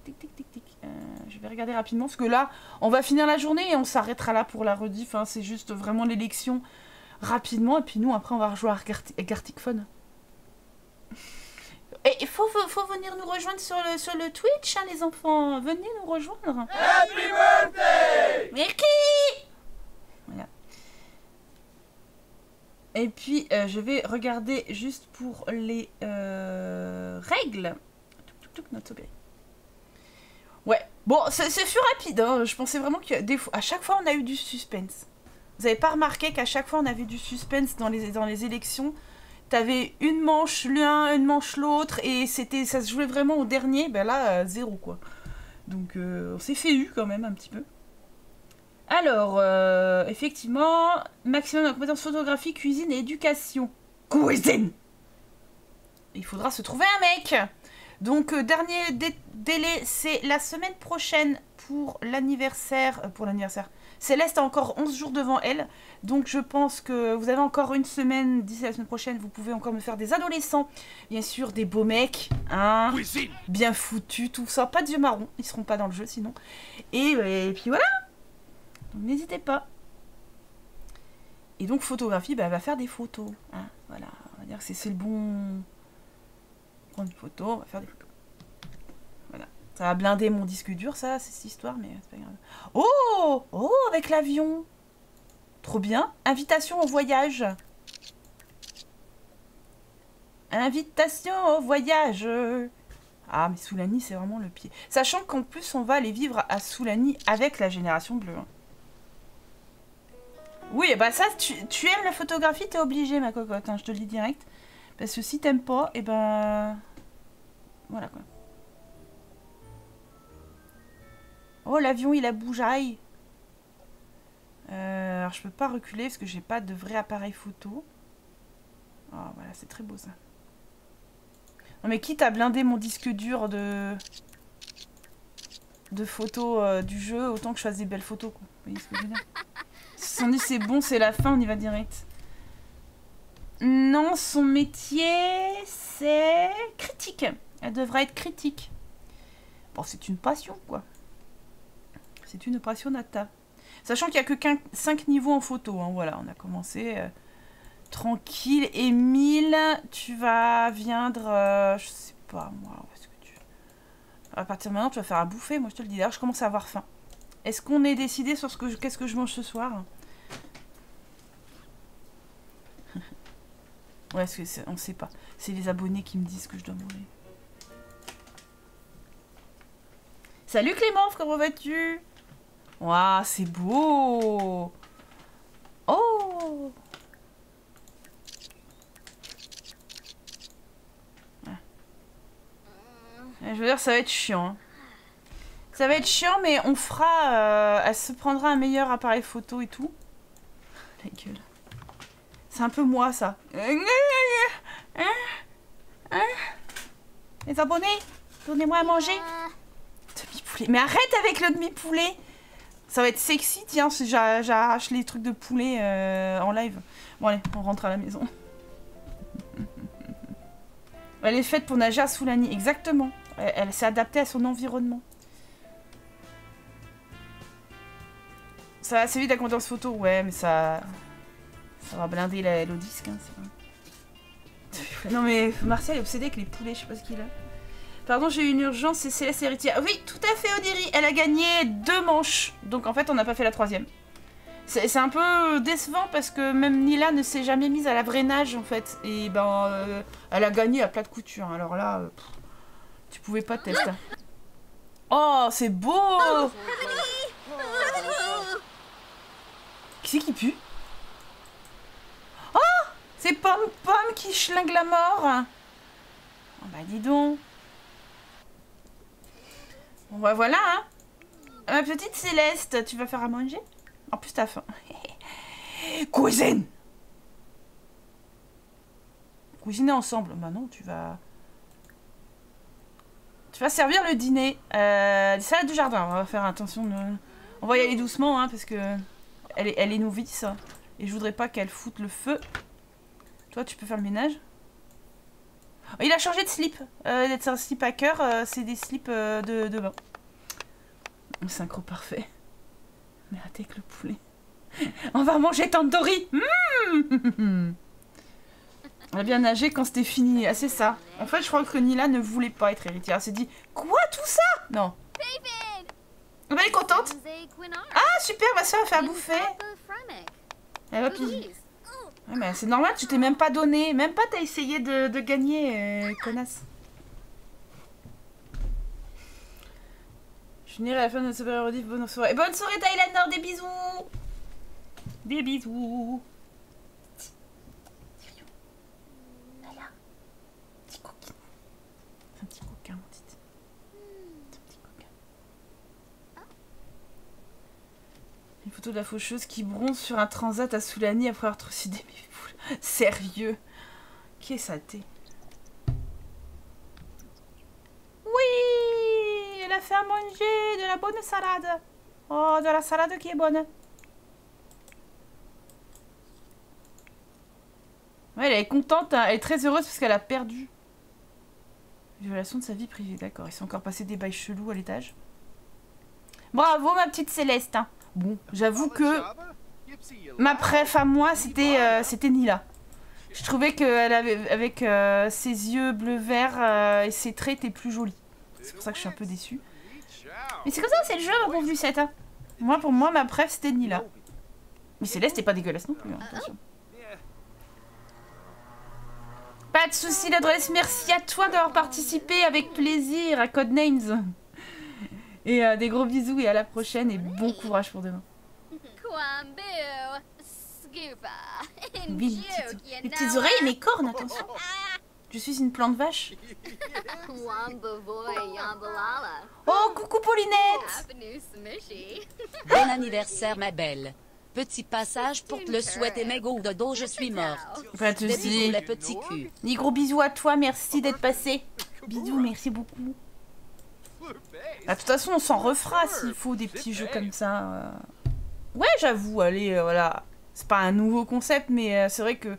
tic, tic, tic, tic. Euh, je vais regarder rapidement parce que là, on va finir la journée et on s'arrêtera là pour la rediff. hein. C'est juste vraiment l'élection rapidement. Et puis nous, après, on va rejouer à Gartic, Phone. Et il faut, venir nous rejoindre sur le, sur le Twitch, hein, les enfants. Venez nous rejoindre. Happy birthday Merci Voilà. Et puis, euh, je vais regarder juste pour les euh, règles. Ouais, bon, c'est fut rapide. hein. Je pensais vraiment que des fois, à chaque fois, on a eu du suspense. Vous avez pas remarqué qu'à chaque fois, on avait du suspense dans les, dans les élections? T'avais une manche l'un, une manche l'autre, et c'était, ça se jouait vraiment au dernier. Ben là, euh, zéro quoi. Donc, euh, on s'est fait eu quand même un petit peu. Alors, euh, effectivement, maximum de compétences photographie, cuisine et éducation. Cuisine Il faudra se trouver un mec Donc, dernier dé- délai, c'est la semaine prochaine pour l'anniversaire. pour l'anniversaire. Céleste a encore 11 jours devant elle. Donc, je pense que vous avez encore une semaine d'ici la semaine prochaine. Vous pouvez encore me faire des adolescents. Bien sûr, des beaux mecs. Hein Cuisine. bien foutus, tout ça. Pas de yeux marrons, ils seront pas dans le jeu sinon. Et, et puis voilà. Donc n'hésitez pas. Et donc photographie, bah, elle va faire des photos. hein. Voilà, on va dire que c'est c'est le bon. Prendre une photo, on va faire des photos. Ça va blinder mon disque dur, ça, cette histoire, mais c'est pas grave. Oh Oh, avec l'avion Trop bien. Invitation au voyage. Invitation au voyage. Ah, mais Soulani, c'est vraiment le pied. Sachant qu'en plus, on va aller vivre à Soulani avec la génération bleue. hein. Oui, bah ça, tu, aimes la photographie, t'es obligé, ma cocotte, hein, je te le dis direct. Parce que si t'aimes pas, et ben... Voilà, quoi. Oh, l'avion, il a bougeaille. Euh, alors, je peux pas reculer parce que j'ai pas de vrai appareil photo. Oh, voilà, c'est très beau, ça. Non mais quitte à blinder mon disque dur de de photos euh, du jeu, autant que je fasse des belles photos. Quoi. Vous voyez ce que Si dit c'est bon, c'est la fin, on y va direct. Non, son métier, c'est critique. Elle devrait être critique. Bon, c'est une passion, quoi. C'est une passion nata. Sachant qu'il n'y a que 5 niveaux en photo. hein, Voilà, on a commencé... euh, Tranquille, Émile, tu vas viendre, euh, je sais pas moi, est-ce que tu... À partir de maintenant, tu vas faire à bouffer, moi je te le dis. D'ailleurs, je commence à avoir faim. Est-ce qu'on est décidé sur ce que qu'est-ce que je mange ce soir? Ouais, est-ce que on sait pas. C'est les abonnés qui me disent que je dois manger. Salut Clément, comment vas-tu? Waouh, c'est beau Oh Je veux dire, ça va être chiant. hein. Ça va être chiant, mais on fera. euh, elle se prendra un meilleur appareil photo et tout. La gueule. C'est un peu moi, ça. Les abonnés, donnez-moi à manger. Demi-poulet. Mais arrête avec le demi-poulet. Ça va être sexy, tiens, j'arrache les trucs de poulet euh, en live. Bon, allez, on rentre à la maison. Elle est faite pour à Soulani, exactement. Elle, s'est adaptée à son environnement. Ça va assez vite la compétence photo, ouais, mais ça. Ça va blinder la- le disque, hein, c'est vrai. Non mais Martial est obsédé avec les poulets, je sais pas ce qu'il a. Pardon, j'ai eu une urgence, c'est Céleste Héritière. Oui, tout à fait, Odiri. Elle a gagné deux manches. Donc en fait, on n'a pas fait la troisième. C'est un peu décevant parce que même Nila ne s'est jamais mise à la vraie nage en fait. Et ben, euh, elle a gagné à plat de couture. Alors là, euh, tu pouvais pas tester. Oh, c'est beau Qui c'est qui pue? Oh C'est Pomme Pomme qui schlingue la mort Oh bah dis donc Bon bah voilà hein Ma petite Céleste, tu vas faire à manger? En plus t'as faim. Cuisine Cuisiner ensemble. Bah non, tu vas... Tu vas servir le dîner. Euh, des salades du jardin, on va faire attention. On va y aller doucement, hein, parce que elle est, elle est novice. Et je voudrais pas qu'elle foute le feu. Toi, tu peux faire le ménage? Il a changé de slip. Euh, d'être un slip hacker, euh, c'est des slips euh, de, de bain. Synchro parfait. Mais arrêtez avec le poulet. On va manger tandoori. Mmh Elle a bien nagé quand c'était fini. Ah, c'est ça. En fait, je crois que Nila ne voulait pas être héritière. Elle s'est dit Quoi, tout ça? Non. Elle est contente. Ah, super, ma soeur a fait à bouffer. Elle va. C'est normal, tu t'es même pas donné. Même pas t'as essayé de, gagner, euh, connasse. Je finirai à la fin de notre super. Bonne soirée. Et bonne soirée, Thailander. Des bisous. Des bisous. Tirion. Nala. Petit coquin. C'est un petit coquin, mon titi. C'est un petit coquin. Une de la faucheuse qui bronze sur un transat à Soulani après avoir trucidé mes poules. Sérieux Qui est saleté Oui Elle a fait à manger de la bonne salade. Oh, de la salade qui est bonne. Ouais, elle est contente, hein. elle est très heureuse parce qu'elle a perdu. Violation de sa vie privée, d'accord. Ils sont encore passés des bails chelous à l'étage. Bravo ma petite Céleste. hein. Bon, j'avoue que ma préf à moi, c'était euh, Nila. Je trouvais qu'elle avait avec euh, ses yeux bleu-vert euh, et ses traits étaient plus jolis. C'est pour ça que je suis un peu déçue. Mais c'est comme ça, c'est le jeu, ma pauvre Lucette. hein. Moi, pour moi, ma préf, c'était Nila. Mais Céleste est pas dégueulasse non plus, hein, attention. Pas de soucis, l'adresse. Merci à toi d'avoir participé avec plaisir à Codenames. Et euh, des gros bisous et à la prochaine et bon courage pour demain. Oui, les petites, les petites oreilles et mes cornes, attention. Je suis une plante vache. Yambalala. Oh, coucou Paulinette. Bon anniversaire, ma belle. Petit passage pour te le souhaiter, mes go dodo, je suis morte. Pas de soucis. les petits culs. Des gros bisous à toi, merci d'être passé. Bisous, merci beaucoup. Bah, De toute façon, on s'en refera s'il faut des petits jeux comme ça. euh. Ouais, j'avoue, allez, euh, voilà. C'est pas un nouveau concept, mais euh, c'est vrai que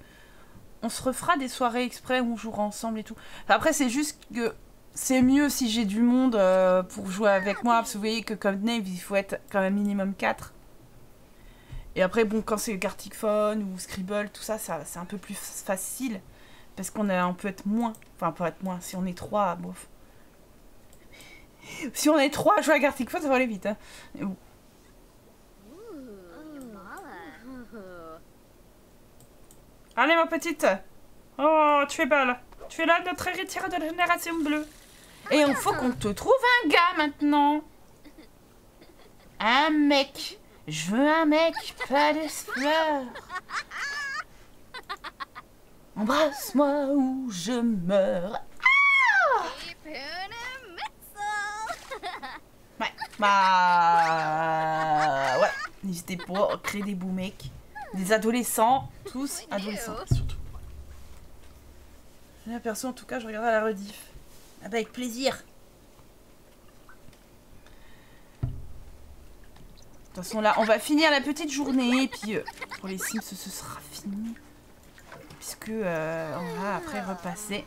on se refera des soirées exprès où on jouera ensemble et tout. Après, c'est juste que c'est mieux si j'ai du monde euh, pour jouer avec moi, parce que vous voyez que comme Nave, il faut être quand même minimum 4. Et après, bon, quand c'est Gartic Phone ou Scribble, tout ça, ça c'est un peu plus facile. Parce qu'on on peut être moins. Enfin, on peut être moins. Si on est 3, bof. Si on est 3 à jouer à Gartic ça va aller vite. Hein. Allez, ma petite. Oh, tu es belle. Tu es là, notre héritière de la génération bleue. Et il faut qu'on te trouve un gars maintenant. Un mec. Je veux un mec, pas de fleurs. Embrasse-moi ou je meurs. Mitzel. Ouais, bah. Voilà. N'hésitez pas à créer des beaux mecs. Des adolescents. Tous adolescents, surtout. J'ai aperçu en tout cas, je regarderai la rediff. Ah bah, avec plaisir. De toute façon, là, on va finir la petite journée. Et puis, euh, pour les Sims, ce sera fini. Puisque euh, on va après repasser.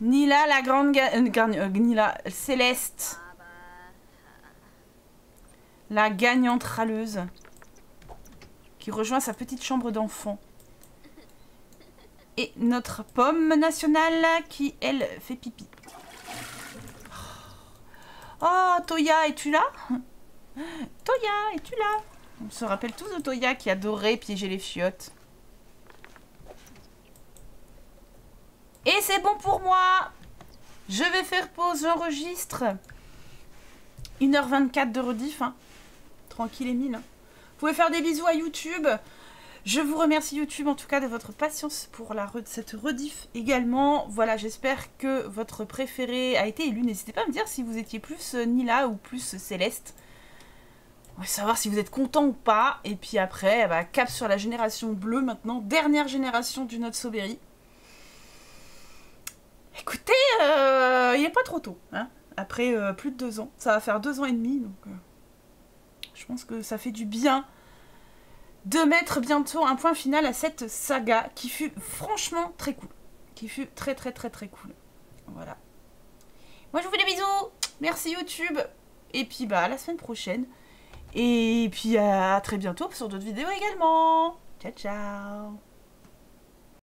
Nila, la grande. euh, euh, Nila, Céleste. La gagnante râleuse. Qui rejoint sa petite chambre d'enfant. Et notre pomme nationale qui, elle, fait pipi. Oh, Toya, es-tu là? Toya, es-tu là? On se rappelle tous de Toya qui adorait piéger les fiottes. Et c'est bon pour moi Je vais faire pause, j'enregistre. 1h24 de rediff, hein. Tranquille hein. Vous pouvez faire des bisous à YouTube. Je vous remercie YouTube en tout cas de votre patience pour cette rediff également. Voilà, j'espère que votre préféré a été élu. N'hésitez pas à me dire si vous étiez plus euh, Nila ou plus euh, Céleste. On va savoir si vous êtes content ou pas. Et puis après, bah, cap sur la génération bleue maintenant. Dernière génération du Note Soberry. Écoutez, euh, il n'est pas trop tôt. Hein Après plus de deux ans. Ça va faire deux ans et demi. Donc, je pense que ça fait du bien de mettre bientôt un point final à cette saga qui fut franchement très cool. qui fut très très très très cool. Voilà. Moi je vous fais des bisous. Merci YouTube. Et puis bah à la semaine prochaine. Et puis à très bientôt sur d'autres vidéos également. Ciao ciao